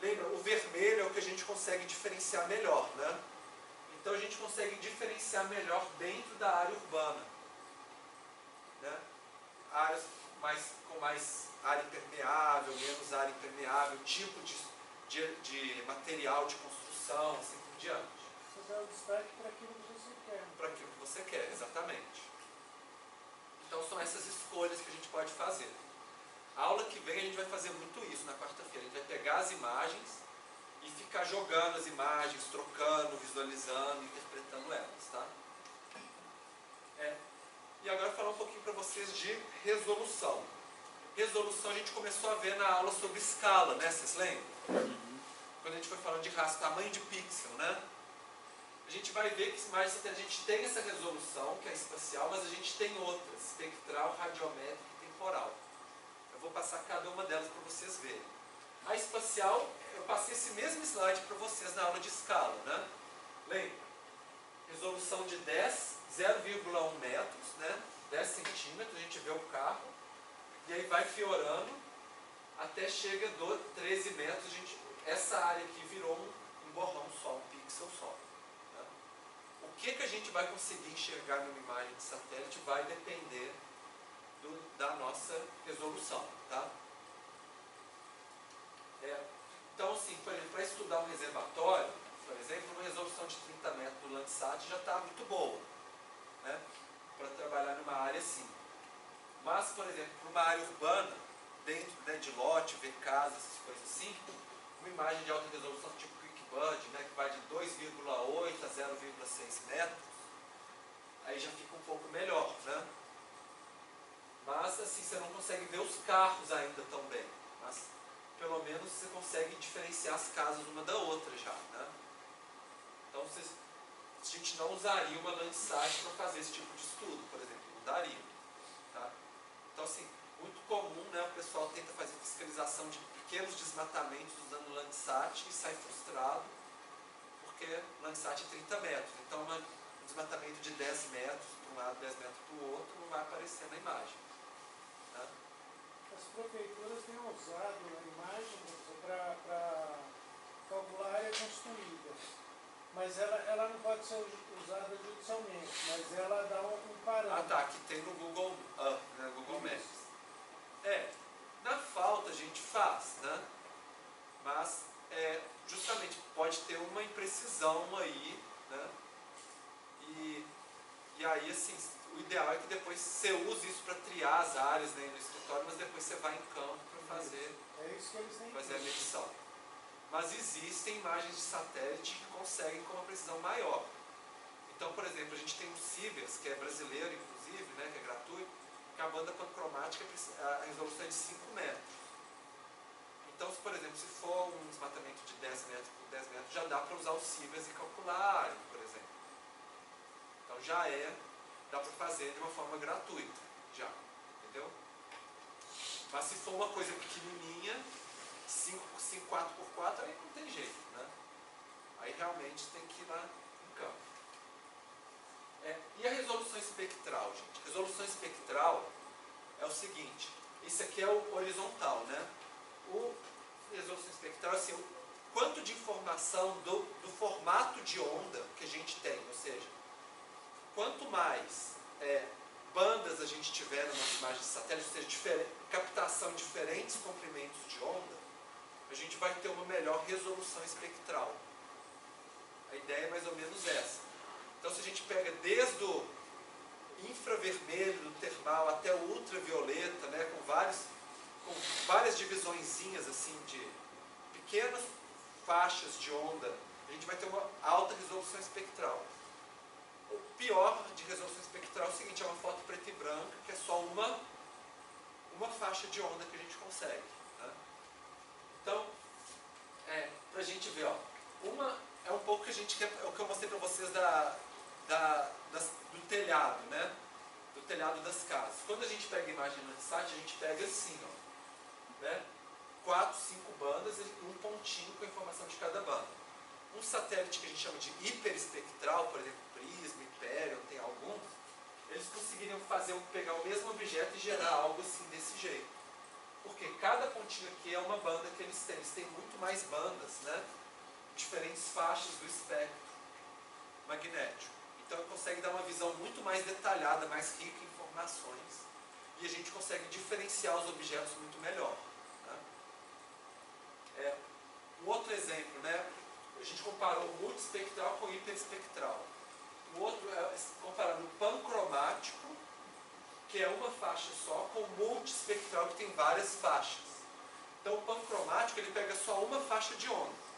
[SPEAKER 1] Lembra, o vermelho é o que a gente consegue diferenciar melhor, né? Então a gente consegue diferenciar melhor dentro da área urbana. Né? Áreas mais, com mais área impermeável, menos área impermeável, tipo de, de, de material de construção, assim por diante.
[SPEAKER 2] Você dá o destaque para aquilo que.
[SPEAKER 1] Para aquilo que você quer, exatamente. Então são essas escolhas que a gente pode fazer. A aula que vem a gente vai fazer muito isso na quarta-feira. A gente vai pegar as imagens e ficar jogando as imagens, trocando, visualizando, interpretando elas, tá? É. E agora falar um pouquinho para vocês de resolução. Resolução a gente começou a ver na aula sobre escala, né? Vocês lembram? Quando a gente foi falando de rastro, tamanho de pixel, né? A gente vai ver que imagem a gente tem essa resolução, que é espacial, mas a gente tem outras, espectral, radiométrica e temporal. Eu vou passar cada uma delas para vocês verem. A espacial, eu passei esse mesmo slide para vocês na aula de escala, né? Lembra? Resolução de 10, 0,1 metros, né? 10 centímetros, a gente vê o carro, e aí vai piorando até chega a 13 metros, a gente, essa área aqui virou um borrão só, um pixel só. Que, que a gente vai conseguir enxergar numa imagem de satélite vai depender do, da nossa resolução. Tá? É, então, assim, para estudar um reservatório, por exemplo, uma resolução de 30 metros do Landsat já está muito boa. Né? Para trabalhar numa área assim. Mas, por exemplo, para uma área urbana, dentro né, de lote, ver casas, essas coisas assim, uma imagem de alta resolução tipo Né, que vai de 2,8 a 0,6 metros, aí já fica um pouco melhor, né? Mas assim, você não consegue ver os carros ainda tão bem. Mas pelo menos você consegue diferenciar as casas uma da outra já. Né? Então você, a gente não usaria uma Landsat para fazer esse tipo de estudo, por exemplo. Não daria. Tá? Então assim, muito comum né, o pessoal tenta fazer fiscalização de pequenos desmatamentos usando Landsat e sai frustrado porque Landsat é 30 metros. Então uma, um desmatamento de 10 metros para um lado, 10 metros para o outro não vai aparecer na imagem
[SPEAKER 2] as prefeituras têm usado a imagem para calcular área construída. Mas ela, ela não pode ser usada judicialmente, mas ela dá um, um parâmetro.
[SPEAKER 1] Ah tá, que tem no Google, uh, né, Google Maps. É, na falta a gente faz, né? Mas é, justamente pode ter uma imprecisão aí, né? E, e aí assim, o ideal é que depois você use isso para triar as áreas né, no escritório, mas depois você vai em campo para fazer,
[SPEAKER 2] é
[SPEAKER 1] fazer a medição. Mas existem imagens de satélite que conseguem com uma precisão maior. Então, por exemplo, a gente tem o Cibers, que é brasileiro, inclusive, né, que é gratuito, que a banda pancromática, a resolução é de 5 metros. Então, se, por exemplo, se for um desmatamento de 10 metros por 10 metros, já dá para usar o Sivers e calcular, por exemplo. Então já é, dá para fazer de uma forma gratuita, já, entendeu? Mas se for uma coisa pequenininha, 5, 5 4 por 4 aí não tem jeito, né? Aí realmente tem que ir lá no campo. É, e a resolução espectral, gente? Resolução espectral é o seguinte, isso aqui é o horizontal, né? O resolução espectral é assim, o quanto de informação do, do formato de onda que a gente tem, ou seja, quanto mais é, bandas a gente tiver na nossa imagem de satélite, ou seja, captação de diferentes comprimentos de onda, a gente vai ter uma melhor resolução espectral. A ideia é mais ou menos essa. Então, se a gente pega desde o infravermelho, do termal, até o ultravioleta, né, com, vários, com várias divisõezinhas assim, de pequenas faixas de onda, a gente vai ter uma alta resolução espectral. O pior de resolução espectral é o seguinte, é uma foto preta e branca, que é só uma, uma faixa de onda que a gente consegue. Né? Então, é, para a gente ver, ó, uma é um pouco que a gente quer, é o que eu mostrei para vocês da, da, das, do telhado, né? Do telhado das casas. Quando a gente pega a imagem no Landsat, a gente pega assim, ó, né? Quatro, cinco bandas e um pontinho com a informação de cada banda. Um satélite que a gente chama de hiperespectral, por exemplo, Prisma, Hyperion, tem alguns, eles conseguiriam fazer, pegar o mesmo objeto e gerar algo assim desse jeito. Porque cada pontinho aqui é uma banda que eles têm. Eles têm muito mais bandas, né? Diferentes faixas do espectro magnético. Então consegue dar uma visão muito mais detalhada, mais rica em informações. E a gente consegue diferenciar os objetos muito melhor. Né? É, um outro exemplo, né? a gente comparou o multiespectral com o hiperespectral. O outro é comparando o pancromático, que é uma faixa só, com o multiespectral, que tem várias faixas. Então o pancromático ele pega só uma faixa de onda.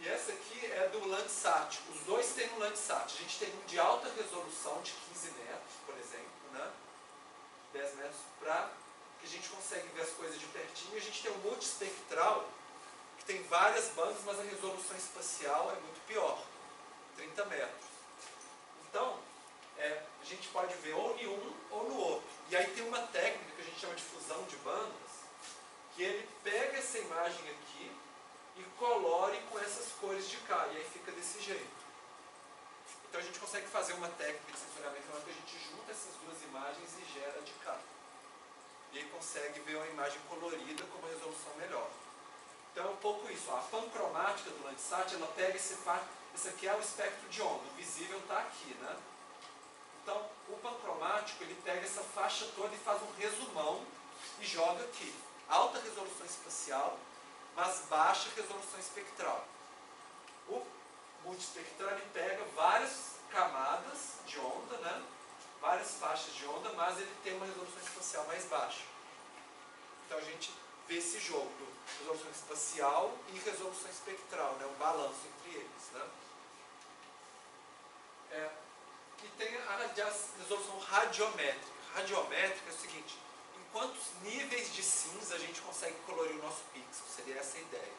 [SPEAKER 1] E essa aqui é do Landsat. Os dois têm um Landsat. A gente tem um de alta resolução, de 15 metros, por exemplo, né? 10 metros, para que a gente consegue ver as coisas de pertinho. E a gente tem um multiespectral, que tem várias bandas, mas a resolução espacial é muito pior, 30 metros. Então, é, a gente pode ver ou em um ou no outro. E aí tem uma técnica que a gente chama de fusão de bandas, que ele pega essa imagem aqui e colore com essas cores de cá, e aí fica desse jeito. Então a gente consegue fazer uma técnica de sensoriamento que a gente junta essas duas imagens e gera de cá. E aí consegue ver uma imagem colorida com uma resolução melhor. Então é um pouco isso. A pancromática do Landsat, ela pega esse fato. Esse aqui é o espectro de onda. O visível está aqui, né? Então, o pancromático, ele pega essa faixa toda e faz um resumão e joga aqui. Alta resolução espacial, mas baixa resolução espectral. O multiespectral, ele pega várias camadas de onda, né? Várias faixas de onda, mas ele tem uma resolução espacial mais baixa. Então a gente vê esse jogo, resolução espacial e resolução espectral, né? um balanço entre eles. Né? É, e tem a, resolução radiométrica. Radiométrica é o seguinte, quantos níveis de cinza a gente consegue colorir o nosso pixel? Seria essa a ideia.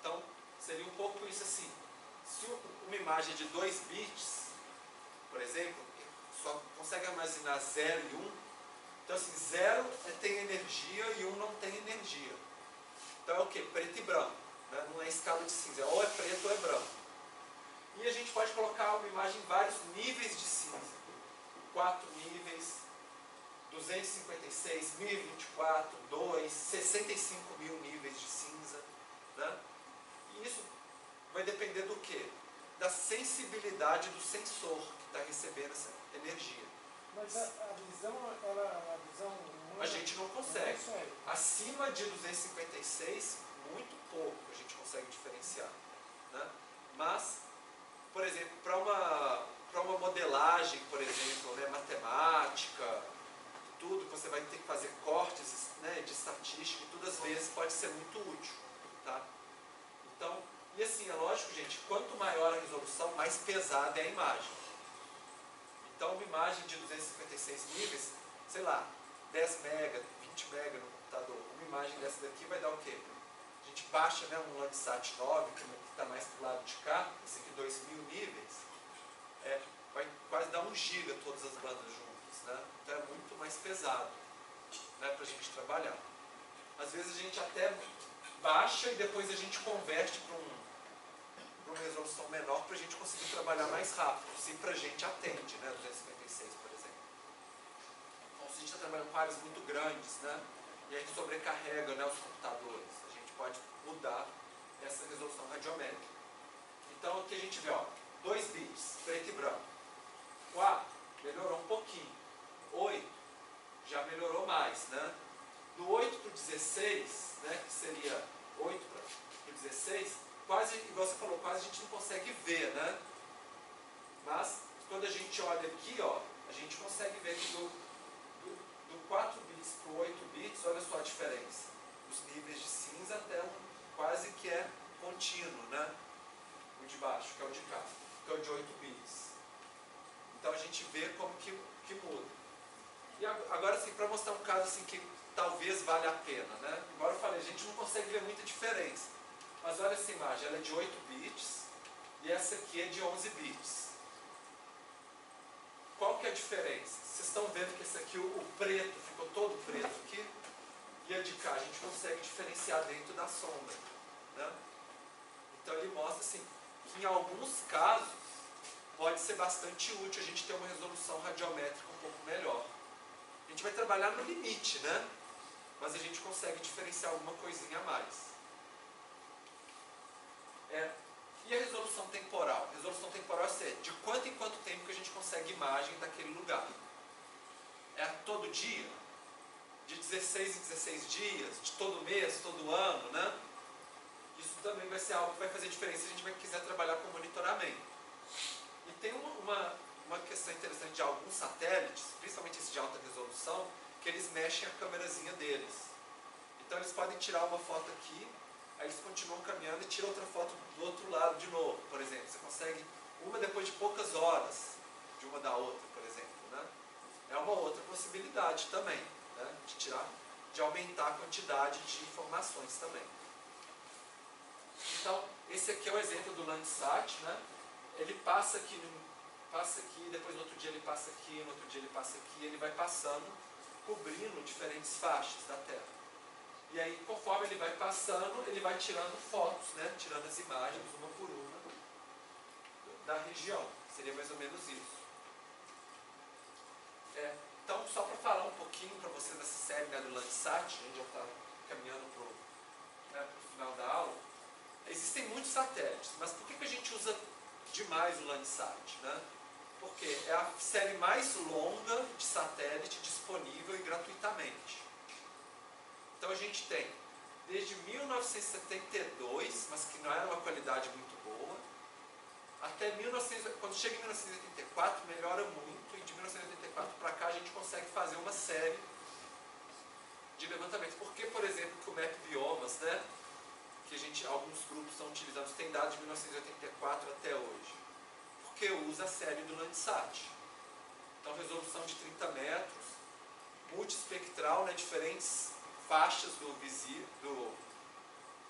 [SPEAKER 1] Então, seria um pouco isso assim. Se uma imagem de 2 bits, por exemplo, só consegue armazenar 0 e 1, um, então assim, 0 tem energia e 1 um não tem energia. Então é o que? Preto e branco. Né? Não é escala de cinza, ou é preto ou é branco. E a gente pode colocar uma imagem em vários níveis de cinza. 4 níveis, 256, 1024, 2, 65 mil níveis de cinza. Né? E isso vai depender do quê? Da sensibilidade do sensor que está recebendo essa energia.
[SPEAKER 2] Mas a, a visão, ela, a visão
[SPEAKER 1] A gente não consegue.
[SPEAKER 2] Não consegue.
[SPEAKER 1] Acima de 256, muito pouco a gente consegue diferenciar. Né? Mas, por exemplo, para uma, uma modelagem, por exemplo, né, matemática, tudo, você vai ter que fazer cortes né, de estatística e tudo, às vezes pode ser muito útil. Tá? Então, e assim, é lógico, gente, quanto maior a resolução, mais pesada é a imagem. Então, uma imagem de 256 níveis, sei lá, 10 mega, 20 mega no computador. Uma imagem dessa daqui vai dar o quê? A gente baixa né, um Landsat 9, que está mais para o lado de cá, esse aqui 2000 níveis, é, vai quase dar um giga todas as bandas juntas. Né? Então é muito mais pesado né, para a gente trabalhar. Às vezes a gente até baixa e depois a gente converte para um, uma resolução menor para a gente conseguir trabalhar mais rápido, se para a gente atende, né, 256, por exemplo. Então, se a gente está trabalhando com áreas muito grandes, né, e a gente sobrecarrega né, os computadores, a gente pode mudar essa resolução radiométrica. Então, aqui a gente vê, ó, 2 bits, preto e branco. 4, melhorou um pouquinho. 8, já melhorou mais, né? Do 8 para o 16, né, que seria 8 para o 16, quase, igual você falou, quase a gente não consegue ver, né? Mas, quando a gente olha aqui, ó, a gente consegue ver que do, do, do 4 bits para o 8 bits, olha só a diferença. Os níveis de cinza até um quase que é contínuo, né? O de baixo, que é o de cá, que é o de 8 bits. Então a gente vê como que, que muda. E agora, assim, para mostrar um caso assim, que talvez valha a pena, né? Embora eu falei, a gente não consegue ver muita diferença. Mas olha essa imagem, ela é de 8 bits e essa aqui é de 11 bits. Qual que é a diferença? Vocês estão vendo que esse aqui, o, o preto, ficou todo preto aqui? E a de cá a gente consegue diferenciar dentro da sombra. Né? Então ele mostra assim, que em alguns casos pode ser bastante útil a gente ter uma resolução radiométrica um pouco melhor. A gente vai trabalhar no limite, né? Mas a gente consegue diferenciar alguma coisinha a mais. É. E a resolução temporal? Resolução temporal é de quanto em quanto tempo que a gente consegue imagem daquele lugar. É todo dia? De 16 em 16 dias? De todo mês, todo ano, né? Isso também vai ser algo que vai fazer diferença se a gente vai quiser trabalhar com monitoramento. E tem uma, uma, uma questão interessante de alguns satélites, principalmente esse de alta resolução, que eles mexem a câmerazinha deles. Então eles podem tirar uma foto aqui aí eles continuam caminhando e tiram outra foto do outro lado de novo, por exemplo. Você consegue uma depois de poucas horas de uma da outra, por exemplo. Né? É uma outra possibilidade também, né? de tirar, de aumentar a quantidade de informações também. Então, esse aqui é o exemplo do Landsat, né? Ele passa aqui, passa aqui, depois no outro dia ele passa aqui, no outro dia ele passa aqui, ele vai passando, cobrindo diferentes faixas da Terra. E aí, conforme ele vai passando, ele vai tirando fotos, né? tirando as imagens uma por uma da região. Seria mais ou menos isso. É, então, só para falar um pouquinho para vocês dessa série né, do Landsat, a gente já está caminhando para o né, final da aula. Existem muitos satélites, mas por que, que a gente usa demais o Landsat? Né? Porque é a série mais longa de satélite disponível e gratuitamente. Então a gente tem desde 1972, mas que não era uma qualidade muito boa, até 1900, quando chega em 1984 melhora muito, e de 1984 para cá a gente consegue fazer uma série de levantamento. Porque, por exemplo, que o Map Biomas, né, que a gente, alguns grupos estão utilizando, tem dados de 1984 até hoje? Porque usa a série do Landsat. Então, resolução de 30 metros, multispectral, né, diferentes faixas do visível, do,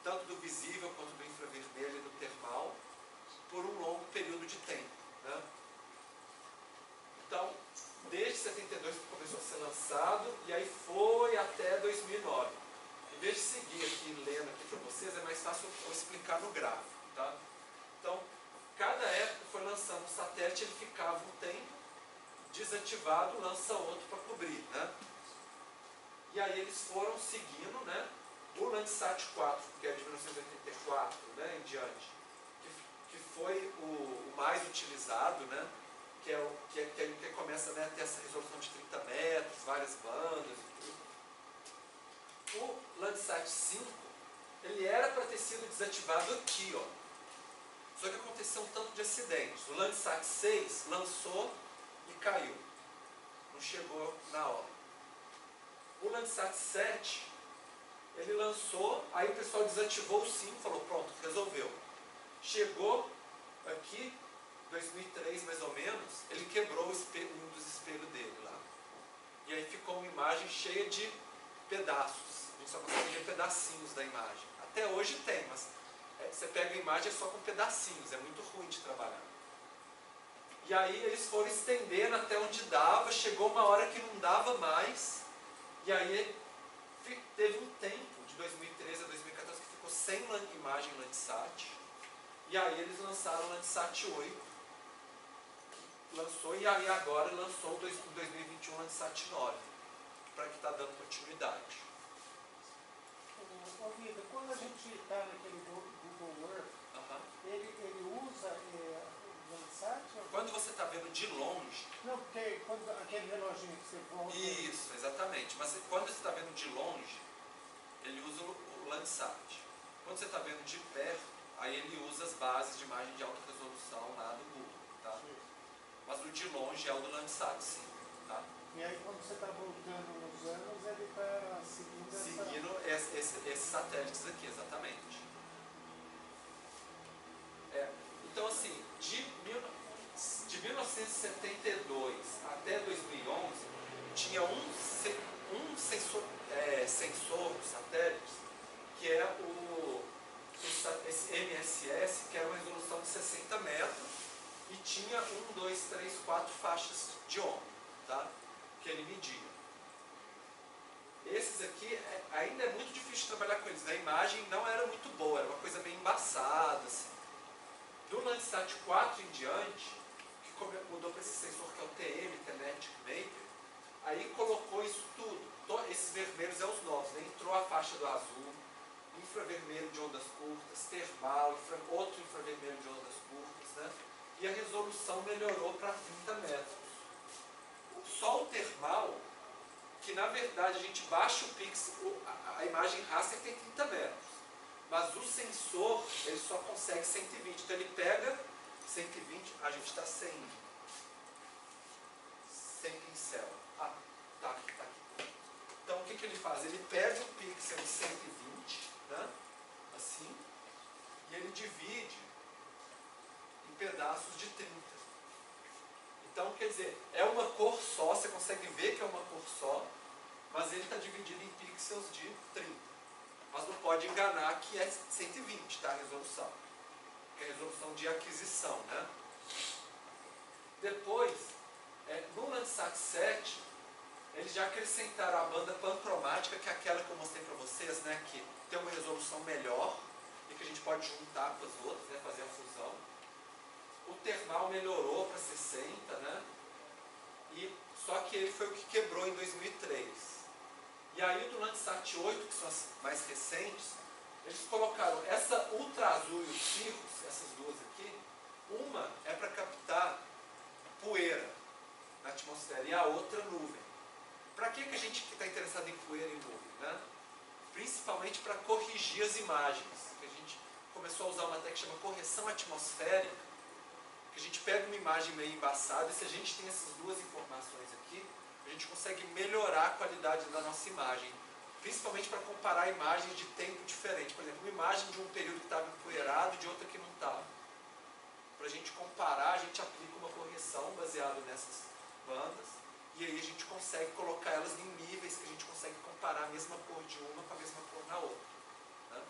[SPEAKER 1] tanto do visível quanto do infravermelho e do termal, por um longo período de tempo. Né? Então, desde 72 que começou a ser lançado, e aí foi até 2009. Em vez de seguir aqui lendo aqui para vocês, é mais fácil eu explicar no gráfico. Tá? Então, cada época foi lançando um satélite, ele ficava um tempo desativado, lança outro para cobrir. Né? E aí eles foram seguindo, né? O Landsat 4, que é de 1984 né, em diante, que, que foi o, o, mais utilizado, né? Que é o que, é, que, começa né, a ter essa resolução de 30 metros, várias bandas e tudo. O Landsat 5, ele era para ter sido desativado aqui, ó. Só que aconteceu um tanto de acidentes. O Landsat 6 lançou e caiu. Não chegou na hora. O Landsat 7, ele lançou, aí o pessoal desativou o 5, falou, pronto, resolveu. Chegou aqui, 2003 mais ou menos, ele quebrou espelho, um dos espelhos dele lá. E aí ficou uma imagem cheia de pedaços, gente só consegue ver pedacinhos da imagem. Até hoje tem, mas você pega a imagem só com pedacinhos, é muito ruim de trabalhar. E aí eles foram estendendo até onde dava, chegou uma hora que não dava mais, e aí teve um tempo, de 2013 a 2014, que ficou sem imagem Landsat, e aí eles lançaram o Landsat 8, lançou, e aí agora lançou em 2021 o Landsat 9, para que está dando continuidade.
[SPEAKER 2] Ô, quando a gente está naquele Google Earth, ele, ele usa Landsat?
[SPEAKER 1] Quando você está vendo de longe.
[SPEAKER 2] Não, porque quando, aquele reloginho que você volta.
[SPEAKER 1] Isso, exatamente. Mas quando você está vendo de longe, ele usa o, Landsat. Quando você está vendo de perto, aí ele usa as bases de imagem de alta resolução lá do Google. Tá? Mas o de longe é o do Landsat, sim. Tá?
[SPEAKER 2] E aí quando você está voltando nos anos, ele está seguindo,
[SPEAKER 1] seguindo essa... esse, esses satélites aqui, exatamente. É, então assim, de, mil, de 1972 até 2011, tinha um, um sensor, é, sensor dos satélites, que é o, esse MSS, que era uma resolução de 60 metros, e tinha um, dois, três, quatro faixas de onda. Tá? que ele media. Esses aqui, é, ainda é muito difícil trabalhar com eles. A imagem não era muito boa, era uma coisa meio embaçada. Assim. Do Landsat 4 em diante, que mudou para esse sensor que é o TM, Teletic Maker, aí colocou isso tudo. Esses vermelhos é os novos, né? entrou a faixa do azul, infravermelho de ondas curtas, termal, infra, outro infravermelho de ondas curtas, né? e a resolução melhorou para 30 metros só o termal, que na verdade a gente baixa o pixel, a, a imagem raster tem 30 metros, mas o sensor ele só consegue 120, então ele pega 120, a gente está sem, sem pincel. Ah, tá aqui, tá aqui. Então o que, que ele faz? Ele pega o pixel de 120, né, assim, e ele divide em pedaços de 30. Então, quer dizer, é uma cor só, você consegue ver que é uma cor só, mas ele está dividido em pixels de 30. Mas não pode enganar que é 120, tá? A resolução. Que é a resolução de aquisição, né? Depois, é, no Landsat 7, eles já acrescentaram a banda pancromática, que é aquela que eu mostrei para vocês, né? Que tem uma resolução melhor e que a gente pode juntar com as outras, né? Fazer a fusão o termal melhorou para 60, né? E, só que ele foi o que quebrou em 2003. E aí do Landsat 8, que são as mais recentes, eles colocaram essa ultra azul e o Cirrus, essas duas aqui, uma é para captar poeira na atmosfera e a outra nuvem. Para que, que a gente está interessado em poeira e nuvem? Né? Principalmente para corrigir as imagens. Que a gente começou a usar uma técnica que chama correção atmosférica, que a gente pega uma imagem meio embaçada e se a gente tem essas duas informações aqui, a gente consegue melhorar a qualidade da nossa imagem. Principalmente para comparar imagens de tempo diferente. Por exemplo, uma imagem de um período que estava empoeirado e de outra que não estava. Para a gente comparar, a gente aplica uma correção baseada nessas bandas e aí a gente consegue colocar elas em níveis que a gente consegue comparar a mesma cor de uma com a mesma cor na outra. Né?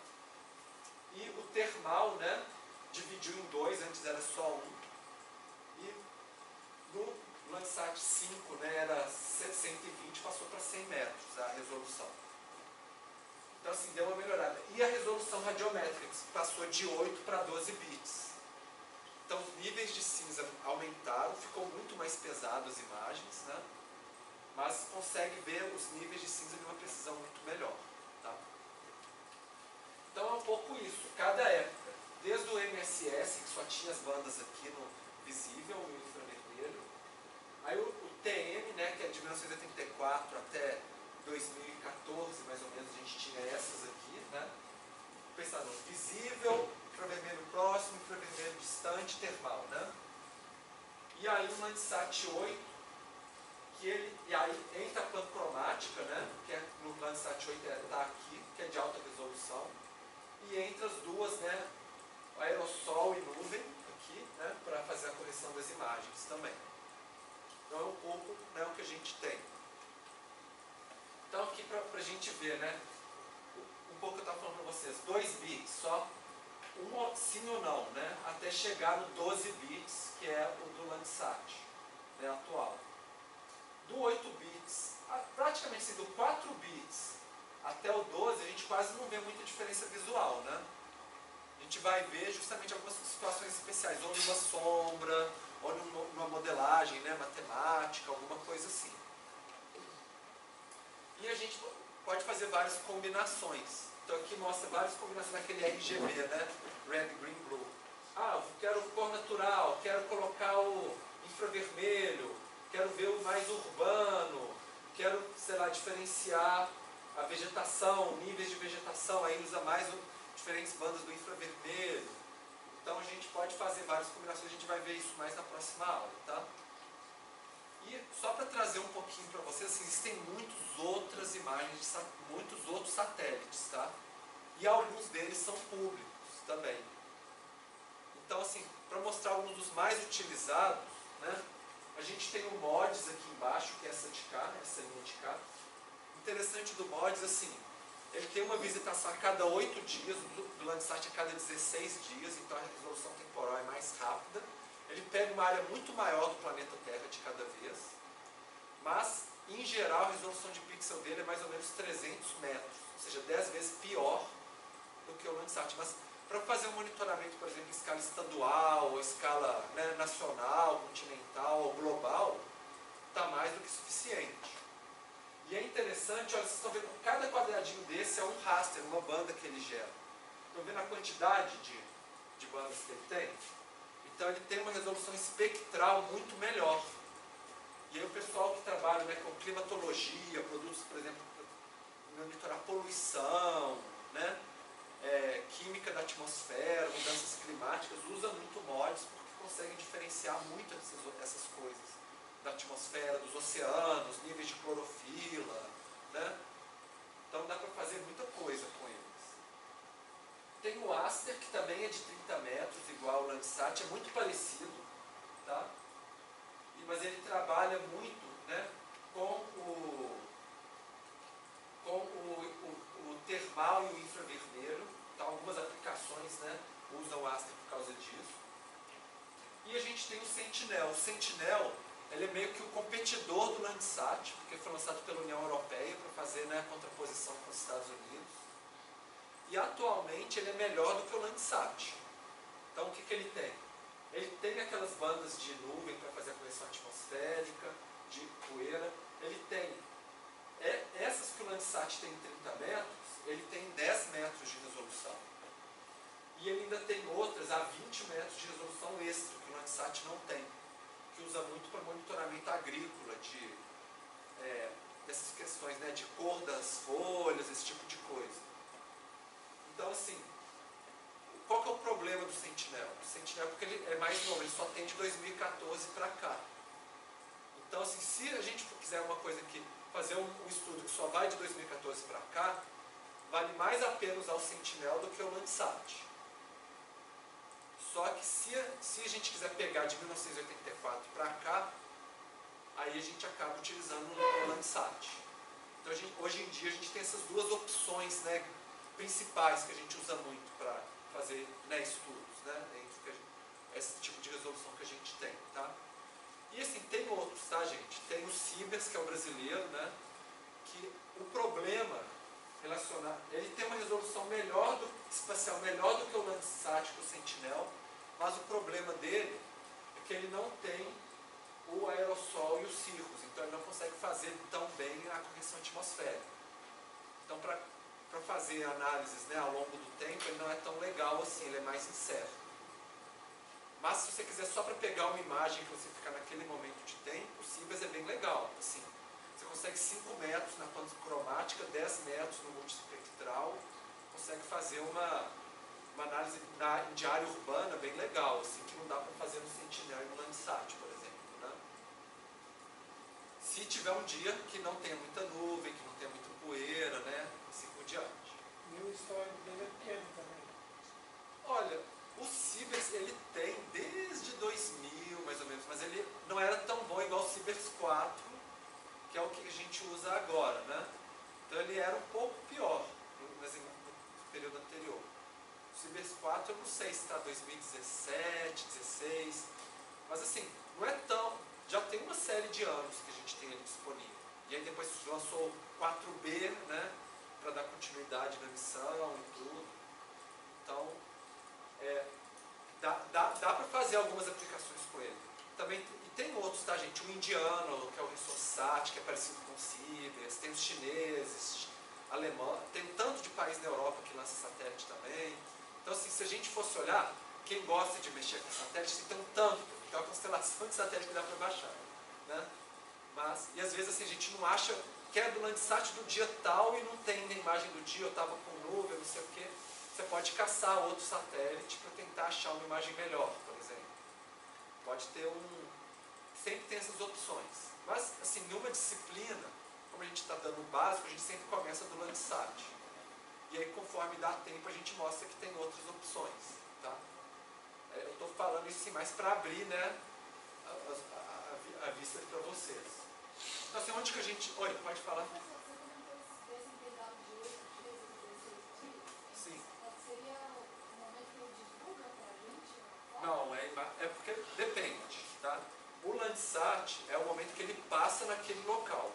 [SPEAKER 1] E o termal, né, dividiu em dois, antes era só um. Landsat 5 né, era 120, passou para 100 metros a resolução. Então assim, deu uma melhorada. E a resolução radiométrica, passou de 8 para 12 bits. Então os níveis de cinza aumentaram, ficou muito mais pesado as imagens, né? mas consegue ver os níveis de cinza de uma precisão muito melhor. Tá? Então é um pouco isso. Cada época, desde o MSS, que só tinha as bandas aqui no visível, Aí o, o TM, né, que é de 1984 até 2014, mais ou menos, a gente tinha essas aqui, né? Pensando, visível, infravermelho próximo, infravermelho distante, termal, né? E aí o Landsat 8, que ele, e aí entra a pancromática, né? Que é, no Landsat 8 está aqui, que é de alta resolução. E entre as duas, né? Aerossol e nuvem, aqui, né? Para fazer a correção das imagens também. Então é um pouco né, o que a gente tem. Então aqui para a gente ver, né? um pouco eu estava falando para vocês, 2 bits, só um sim ou não, né? Até chegar no 12 bits, que é o do Landsat né, atual. Do 8 bits, praticamente assim, do 4 bits até o 12, a gente quase não vê muita diferença visual, né? A gente vai ver justamente algumas situações especiais, ou numa sombra, ou numa modelagem né, matemática, alguma coisa assim. E a gente pode fazer várias combinações. Então aqui mostra várias combinações naquele RGB, né? Red, Green, Blue. Ah, quero cor natural, quero colocar o infravermelho, quero ver o mais urbano, quero, sei lá, diferenciar a vegetação, níveis de vegetação, aí usa mais diferentes bandas do infravermelho. Então a gente pode fazer várias combinações, a gente vai ver isso mais na próxima aula, tá? E só para trazer um pouquinho para vocês, assim, existem muitas outras imagens, muitos outros satélites, tá? E alguns deles são públicos também. Então, assim, para mostrar alguns dos mais utilizados, né? A gente tem o MODS aqui embaixo, que é essa de cá, essa linha de cá. Interessante do MODS, assim, ele tem uma visitação a cada 8 dias, o Landsat a cada 16 dias, então a resolução temporal é mais rápida. Ele pega uma área muito maior do planeta Terra de cada vez, mas, em geral, a resolução de pixel dele é mais ou menos 300 metros, ou seja, 10 vezes pior do que o Landsat. Mas, para fazer um monitoramento, por exemplo, em escala estadual, ou escala né, nacional, continental global, está mais do que suficiente. E é interessante, olha, vocês estão vendo, cada quadradinho desse é um raster, uma banda que ele gera. Estão vendo a quantidade de, de bandas que ele tem? Então ele tem uma resolução espectral muito melhor. E aí o pessoal que trabalha né, com climatologia, produtos, por exemplo, para monitorar poluição, né, é, química da atmosfera, mudanças climáticas, usa muito mods porque conseguem diferenciar muito essas, essas coisas da atmosfera, dos oceanos, níveis de clorofila, né? Então dá para fazer muita coisa com eles. Tem o Aster, que também é de 30 metros, igual o Landsat, é muito parecido, tá? E- Mas ele trabalha muito né, com o, com o, o, o termal e o infravermelho. Então, algumas aplicações né, usam o Aster por causa disso. E a gente tem o Sentinel. O Sentinel ele é meio que o competidor do Landsat, porque foi lançado pela União Europeia para fazer né, a contraposição com os Estados Unidos. E atualmente ele é melhor do que o Landsat. Então o que, que ele tem? Ele tem aquelas bandas de nuvem para fazer a correção atmosférica, de poeira. Ele tem é, essas que o Landsat tem 30 metros, ele tem 10 metros de resolução. E ele ainda tem outras a 20 metros de resolução extra, que o Landsat não tem, que usa muito para monitoramento agrícola, de, é, dessas questões né, de cor das folhas, esse tipo de coisa. Então, assim, qual que é o problema do Sentinel? O Sentinel, porque ele é mais novo, ele só tem de 2014 para cá. Então, assim, se a gente quiser uma coisa que fazer um, um estudo que só vai de 2014 para cá, vale mais a pena usar o Sentinel do que o Landsat. Só que se se a gente quiser pegar de 1984 para cá, aí a gente acaba utilizando o Landsat. Então, gente, hoje em dia, a gente tem essas duas opções né, principais que a gente usa muito para fazer né, estudos, né, gente- esse tipo de resolução que a gente tem, tá? E assim, tem outros, tá, gente? Tem o Cibers, que é o brasileiro, né? Que o problema relacionado, ele tem uma resolução melhor do espacial melhor do que o Landsat, que o Sentinel, mas o problema dele é que ele não tem o aerossol e os cirros, então ele não consegue fazer tão bem a correção atmosférica. Então, para fazer análises né, ao longo do tempo, ele não é tão legal assim, ele é mais incerto. Mas se você quiser só para pegar uma imagem que você ficar naquele momento de tempo, o Cibers é bem legal. Assim, você consegue 5 metros na cromática, 10 metros no multispectral, consegue fazer uma, uma análise na, de área urbana bem legal, assim, que não dá para fazer no Sentinel e no Landsat, por exemplo. Né? Se tiver um dia que não tenha muita nuvem, que não tenha muita poeira, né? assim por diante.
[SPEAKER 2] E o histórico dele é pequeno também.
[SPEAKER 1] Olha, o Cibers ele tem desde 2000 mais ou menos, mas ele não era tão bom igual o Cibers 4, que é o que a gente usa agora, né? Então ele era um pouco pior no, no período anterior. O Cibers 4 eu não sei se está 2017, 16, mas assim, não é tão. Já tem uma série de anos que a gente tem ele disponível. E aí depois lançou o 4B, né? Para dar continuidade na missão e tudo. Então, é, dá, dá, dá para fazer algumas aplicações com ele. Também, e tem outros, tá, gente? O indiano, que é o Resourceat, que é parecido com o Cibers, tem os chineses, alemão, tem um tanto de país na Europa que lança satélite também. Então, assim, se a gente fosse olhar, quem gosta de mexer com satélite, tem um tanto, tem uma constelação de satélite que dá para baixar. Né? Mas, e às vezes assim, a gente não acha que é do Landsat do dia tal e não tem na imagem do dia, eu estava com nuvem, não sei o quê. Você pode caçar outro satélite para tentar achar uma imagem melhor, por exemplo. Pode ter um. Sempre tem essas opções. Mas, assim, numa disciplina, como a gente está dando o básico, a gente sempre começa do Landsat. E aí, conforme dá tempo, a gente mostra que tem outras opções. Tá? É, eu estou falando isso assim, mais para abrir né, a, a, a, a vista para vocês. Então, assim, onde que a gente. Olha, pode falar.
[SPEAKER 4] Você comentou desse intervalo de 8 dias e 16 dias.
[SPEAKER 1] Sim.
[SPEAKER 4] Seria o momento que ele divulga pra gente?
[SPEAKER 1] Não, é, é porque depende, tá? O Landsat é o momento que ele passa naquele local.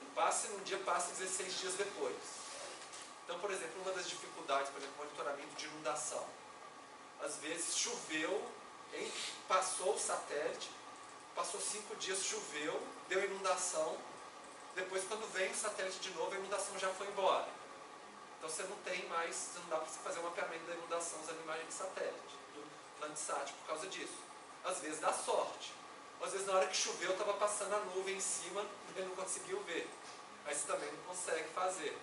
[SPEAKER 1] Ele passa e num dia passa 16 dias depois. Então, por exemplo, uma das dificuldades, por exemplo, monitoramento de inundação. Às vezes choveu, hein, passou o satélite, passou cinco dias, choveu, deu inundação, depois quando vem o satélite de novo, a inundação já foi embora. Então você não tem mais, não dá para você fazer um mapeamento da inundação usando imagem de satélite, do Landsat, por causa disso. Às vezes dá sorte. Às vezes na hora que choveu estava passando a nuvem em cima e ele não conseguiu ver. Aí você também não consegue fazer.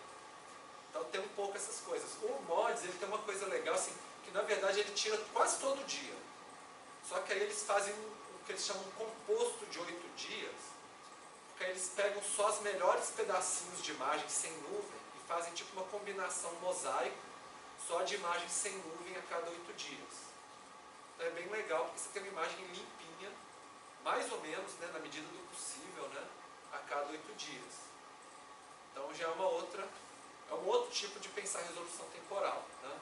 [SPEAKER 1] Então tem um pouco essas coisas. O MODS ele tem uma coisa legal assim, que na verdade ele tira quase todo dia. Só que aí eles fazem o que eles chamam de composto de oito dias, porque aí eles pegam só os melhores pedacinhos de imagem sem nuvem e fazem tipo uma combinação mosaico só de imagem sem nuvem a cada oito dias. Então é bem legal porque você tem uma imagem limpinha, mais ou menos, né, na medida do possível, né, a cada oito dias. Então já é uma outra, é um outro tipo de pensar resolução temporal, né?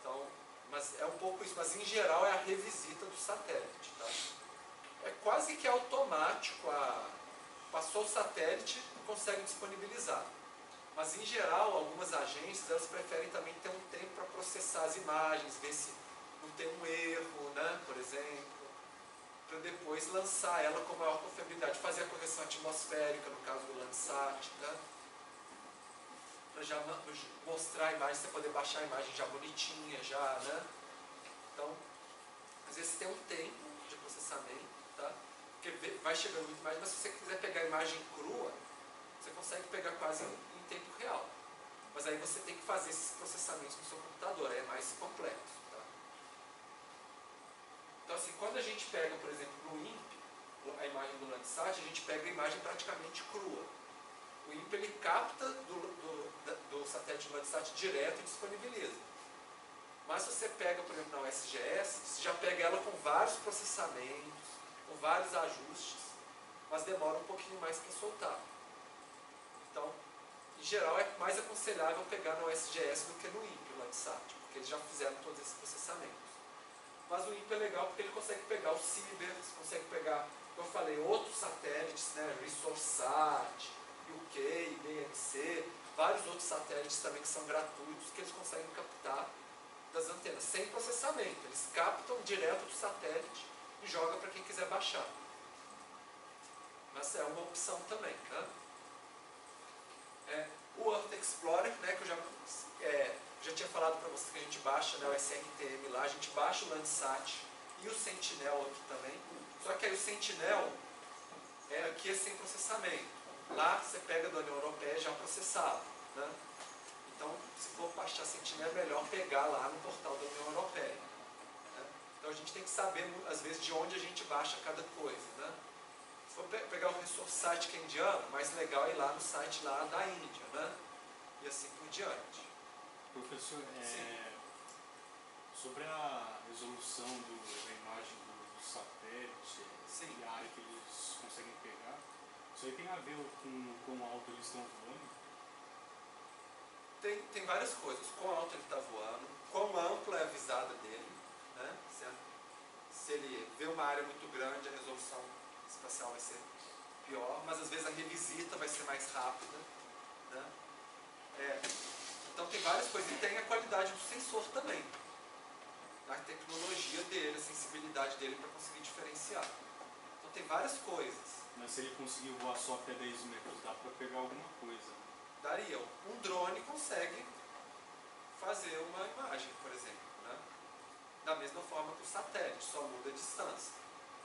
[SPEAKER 1] Então, mas é um pouco isso, mas em geral é a revisita do satélite, tá? É quase que automático a passou o satélite, consegue disponibilizar. Mas em geral, algumas agências elas preferem também ter um tempo para processar as imagens, ver se não tem um erro, né, por exemplo, para depois lançar ela com maior confiabilidade, fazer a correção atmosférica no caso do Landsat, né? Para já mostrar a imagem, você poder baixar a imagem já bonitinha, já, né? Então, às vezes tem um tempo de processamento, tá? Porque vai chegando muito mais, mas se você quiser pegar a imagem crua, você consegue pegar quase em em tempo real. Mas aí você tem que fazer esses processamentos no seu computador, é mais complexo, tá? Então, assim, quando a gente pega, por exemplo, no INPE, a imagem do Landsat, a gente pega a imagem praticamente crua. O INPE ele capta do, do, do satélite Landsat direto e disponibiliza. Mas se você pega, por exemplo, na USGS, você já pega ela com vários processamentos, com vários ajustes, mas demora um pouquinho mais para soltar. Então, em geral, é mais aconselhável pegar no USGS do que no INPE, o Landsat, porque eles já fizeram todos esses processamentos. Mas o INPE é legal porque ele consegue pegar o Cibers, consegue pegar, como eu falei, outros satélites, né, ResourceSat, UK, BMC, vários outros satélites também que são gratuitos, que eles conseguem captar das antenas, sem processamento. Eles captam direto do satélite e jogam para quem quiser baixar. Mas é uma opção também, né? É, o Earth Explorer, né, que eu já, é, já tinha falado para vocês que a gente baixa né, o SNTM lá, a gente baixa o Landsat e o Sentinel aqui também. Só que aí o Sentinel é, aqui é sem processamento. Lá você pega da União Europeia já processado. Né? Então, se for baixar Sentinel, é melhor pegar lá no portal da União Europeia. né? Então a gente tem que saber, às vezes, de onde a gente baixa cada coisa. Né? Se for pe- pegar o ResourceSite que é indiano, mais legal é ir lá no site lá da Índia, né? E assim por diante.
[SPEAKER 5] Professor, é, sobre a resolução do- da imagem do, do satélite
[SPEAKER 1] Sim.
[SPEAKER 5] e a área que eles conseguem pegar, isso aí tem a ver com quão alto eles estão voando?
[SPEAKER 1] tem, tem várias coisas. Quão alto ele está voando, quão ampla é a visada dele, né? Se, se ele vê uma área muito grande, a resolução espacial vai ser pior, mas às vezes a revisita vai ser mais rápida. Né? É, então tem várias coisas. E tem a qualidade do sensor também. A tecnologia dele, a sensibilidade dele para conseguir diferenciar. Então tem várias coisas.
[SPEAKER 5] Mas se ele conseguir voar só até 10 metros, dá para pegar alguma coisa.
[SPEAKER 1] Daria. Um drone consegue fazer uma imagem, por exemplo. Né? Da mesma forma que o satélite, só muda a distância.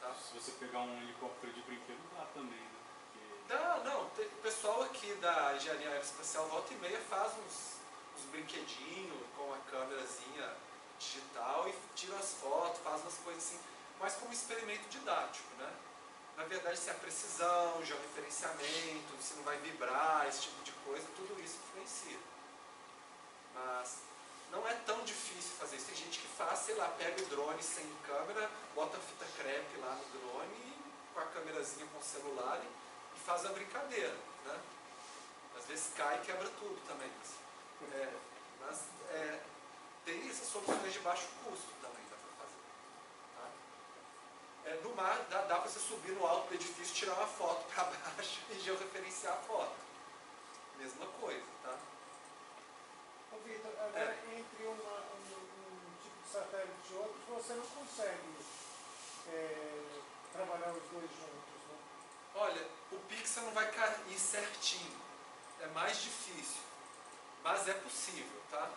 [SPEAKER 1] Tá?
[SPEAKER 5] Se você pegar um helicóptero de brinquedo, dá também. Né? Porque
[SPEAKER 1] Não, não. O pessoal aqui da engenharia aeroespacial volta e meia faz uns, uns brinquedinhos com a câmerazinha digital e tira as fotos, faz umas coisas assim, mas como experimento didático, né? Na verdade, se a precisão, georreferenciamento, se não vai vibrar, esse tipo de coisa, tudo isso influencia. Mas não é tão difícil fazer isso. Tem gente que faz, sei lá, pega o drone sem câmera, bota a fita crepe lá no drone com a câmerazinha com o celular e faz a brincadeira, né? Às vezes cai e quebra tudo também. Mas, é, mas é, tem essas soluções de baixo custo também, dá para fazer. Tá? É, no mar, dá, dá para você subir no alto do edifício, tirar uma foto para baixo e georreferenciar a foto. Mesma coisa, tá?
[SPEAKER 2] Ô Vitor, agora entre uma- um, um tipo de satélite e outro, você não consegue é, trabalhar os dois juntos, né?
[SPEAKER 1] Olha, o pixel não vai cair certinho. É mais difícil. Mas é possível, tá?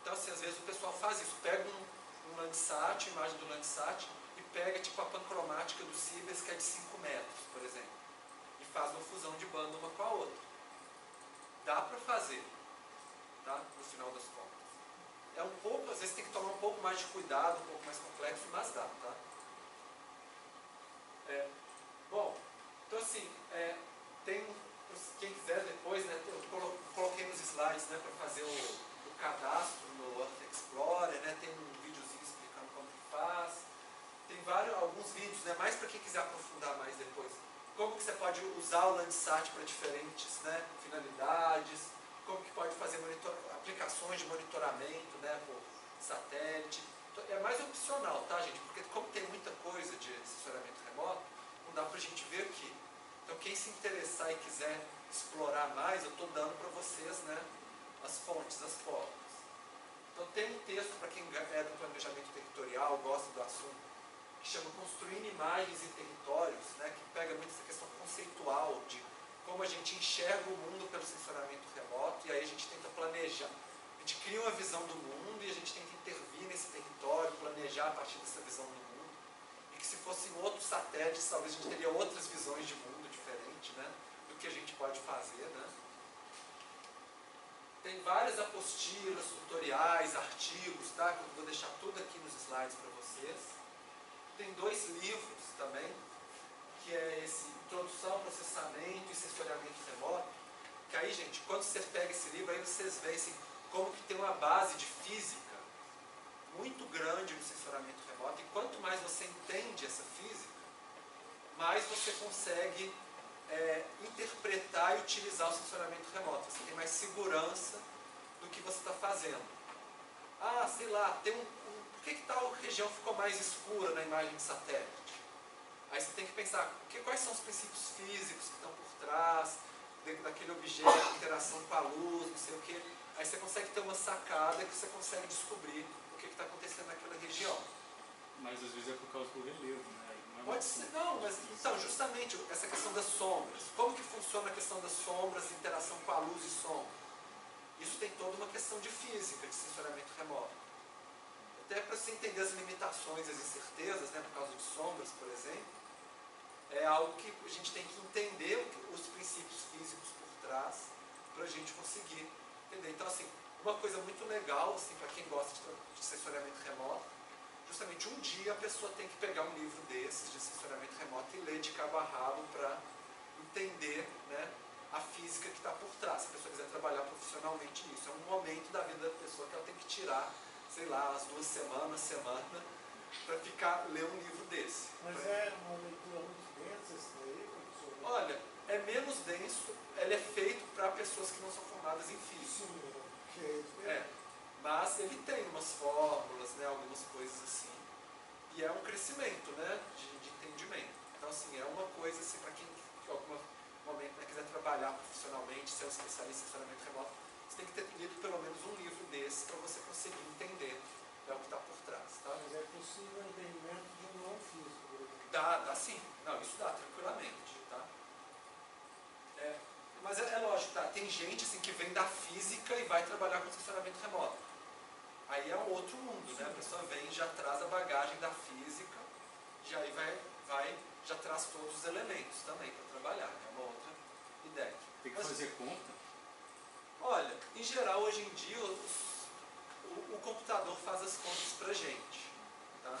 [SPEAKER 1] Então, assim, às vezes o pessoal faz isso. Pega um, um Landsat, imagem do Landsat, pega tipo a pancromática do Cibers, que é de 5 metros, por exemplo. E faz uma fusão de banda uma com a outra. Dá para fazer, tá? No final das contas. É um pouco, às vezes tem que tomar um pouco mais de cuidado, um pouco mais complexo, mas dá, tá? É, bom, então assim, é, tem, quem quiser depois, né, eu colo- coloquei nos slides né, para fazer o, o cadastro no Earth Explorer, né, tem um videozinho explicando como que faz, tem vários, alguns vídeos, né, mais para quem quiser aprofundar mais depois, como que você pode usar o Landsat para diferentes né, finalidades, como que pode fazer monitor, aplicações de monitoramento né, por satélite. Então, É mais opcional, tá, gente? Porque como tem muita coisa de assessoramento remoto, não dá pra gente ver aqui. Então quem se interessar e quiser explorar mais, eu estou dando para vocês né, as fontes, as fotos. Então tem um texto para quem é do planejamento territorial, gosta do assunto, que chama Construindo Imagens e Territórios, né, que pega muito essa questão conceitual de como a gente enxerga o mundo pelo sensoramento remoto, e aí a gente tenta planejar. A gente cria uma visão do mundo e a gente tenta intervir nesse território, planejar a partir dessa visão do mundo. E que se fossem outros satélites, talvez a gente teria outras visões de mundo diferentes, né? Do que a gente pode fazer, né? Tem várias apostilas, tutoriais, artigos, tá? Que eu vou deixar tudo aqui nos slides para vocês. Tem dois livros também, que é esse Introdução, Processamento e Sensoriamento Remoto. Que aí, gente, quando você pega esse livro, aí vocês veem assim, como que tem uma base de física muito grande no sensoramento remoto. E quanto mais você entende essa física, mais você consegue é, interpretar e utilizar o sensoramento remoto. Você tem mais segurança do que você está fazendo. Ah, sei lá, tem um, um- que, que tal região ficou mais escura na imagem de satélite? Aí você tem que pensar que, quais são os princípios físicos que estão por trás daquele objeto, interação com a luz, não sei o que. Aí você consegue ter uma sacada que você consegue descobrir o que está acontecendo naquela região.
[SPEAKER 5] Mas às vezes é por causa do relevo, né? Não é
[SPEAKER 1] Pode ser, não, mas então, justamente essa questão das sombras. Como que funciona a questão das sombras, interação com a luz e sombra? Isso tem toda uma questão de física, de sensoramento remoto. Até para você entender as limitações, as incertezas, né, por causa de sombras, por exemplo, é algo que a gente tem que entender os princípios físicos por trás para a gente conseguir entender. Então, assim, uma coisa muito legal, assim, para quem gosta de, de sensoramento remoto, justamente um dia a pessoa tem que pegar um livro desses de sensoramento remoto e ler de cabo a rabo para entender né, a física que está por trás. Se a pessoa quiser trabalhar profissionalmente nisso, é um momento da vida da pessoa que ela tem que tirar, sei lá, as duas semanas, semana, para ficar ler um livro desse.
[SPEAKER 2] Mas
[SPEAKER 1] Pra-
[SPEAKER 2] é uma leitura muito densa esse daí, professor?
[SPEAKER 1] Olha, é menos denso, ele é feito para pessoas que não são formadas em física.
[SPEAKER 2] Sim, jeito.
[SPEAKER 1] É, mas ele tem umas fórmulas, né, algumas coisas assim. E é um crescimento, né, de, de entendimento. Então, assim, é uma coisa, assim, para quem em algum momento né, quiser trabalhar profissionalmente, ser um especialista em funcionamento remoto, você tem que ter lido pelo menos um livro desse para você conseguir entender né, o que está por trás, tá?
[SPEAKER 2] Mas é possível o entendimento de um não físico, por exemplo.
[SPEAKER 1] Dá, dá sim. Não, isso dá tranquilamente, tá? É, mas é, é lógico, tá? Tem gente assim, que vem da física e vai trabalhar com funcionamento remoto. Aí é um outro mundo, né? A pessoa vem e já traz a bagagem da física, já aí vai, vai, já traz todos os elementos também para trabalhar. É uma outra ideia.
[SPEAKER 5] Tem que
[SPEAKER 1] Mas-
[SPEAKER 5] fazer conta.
[SPEAKER 1] Olha, em geral, hoje em dia, o, o computador faz as contas pra gente. Tá?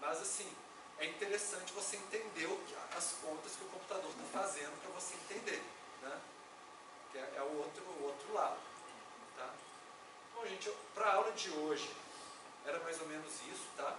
[SPEAKER 1] Mas, assim, é interessante você entender que- as contas que o computador está fazendo para você entender. Né? Que é, é o, outro, o outro lado. Tá? Bom, gente, para a aula de hoje, era mais ou menos isso. Tá?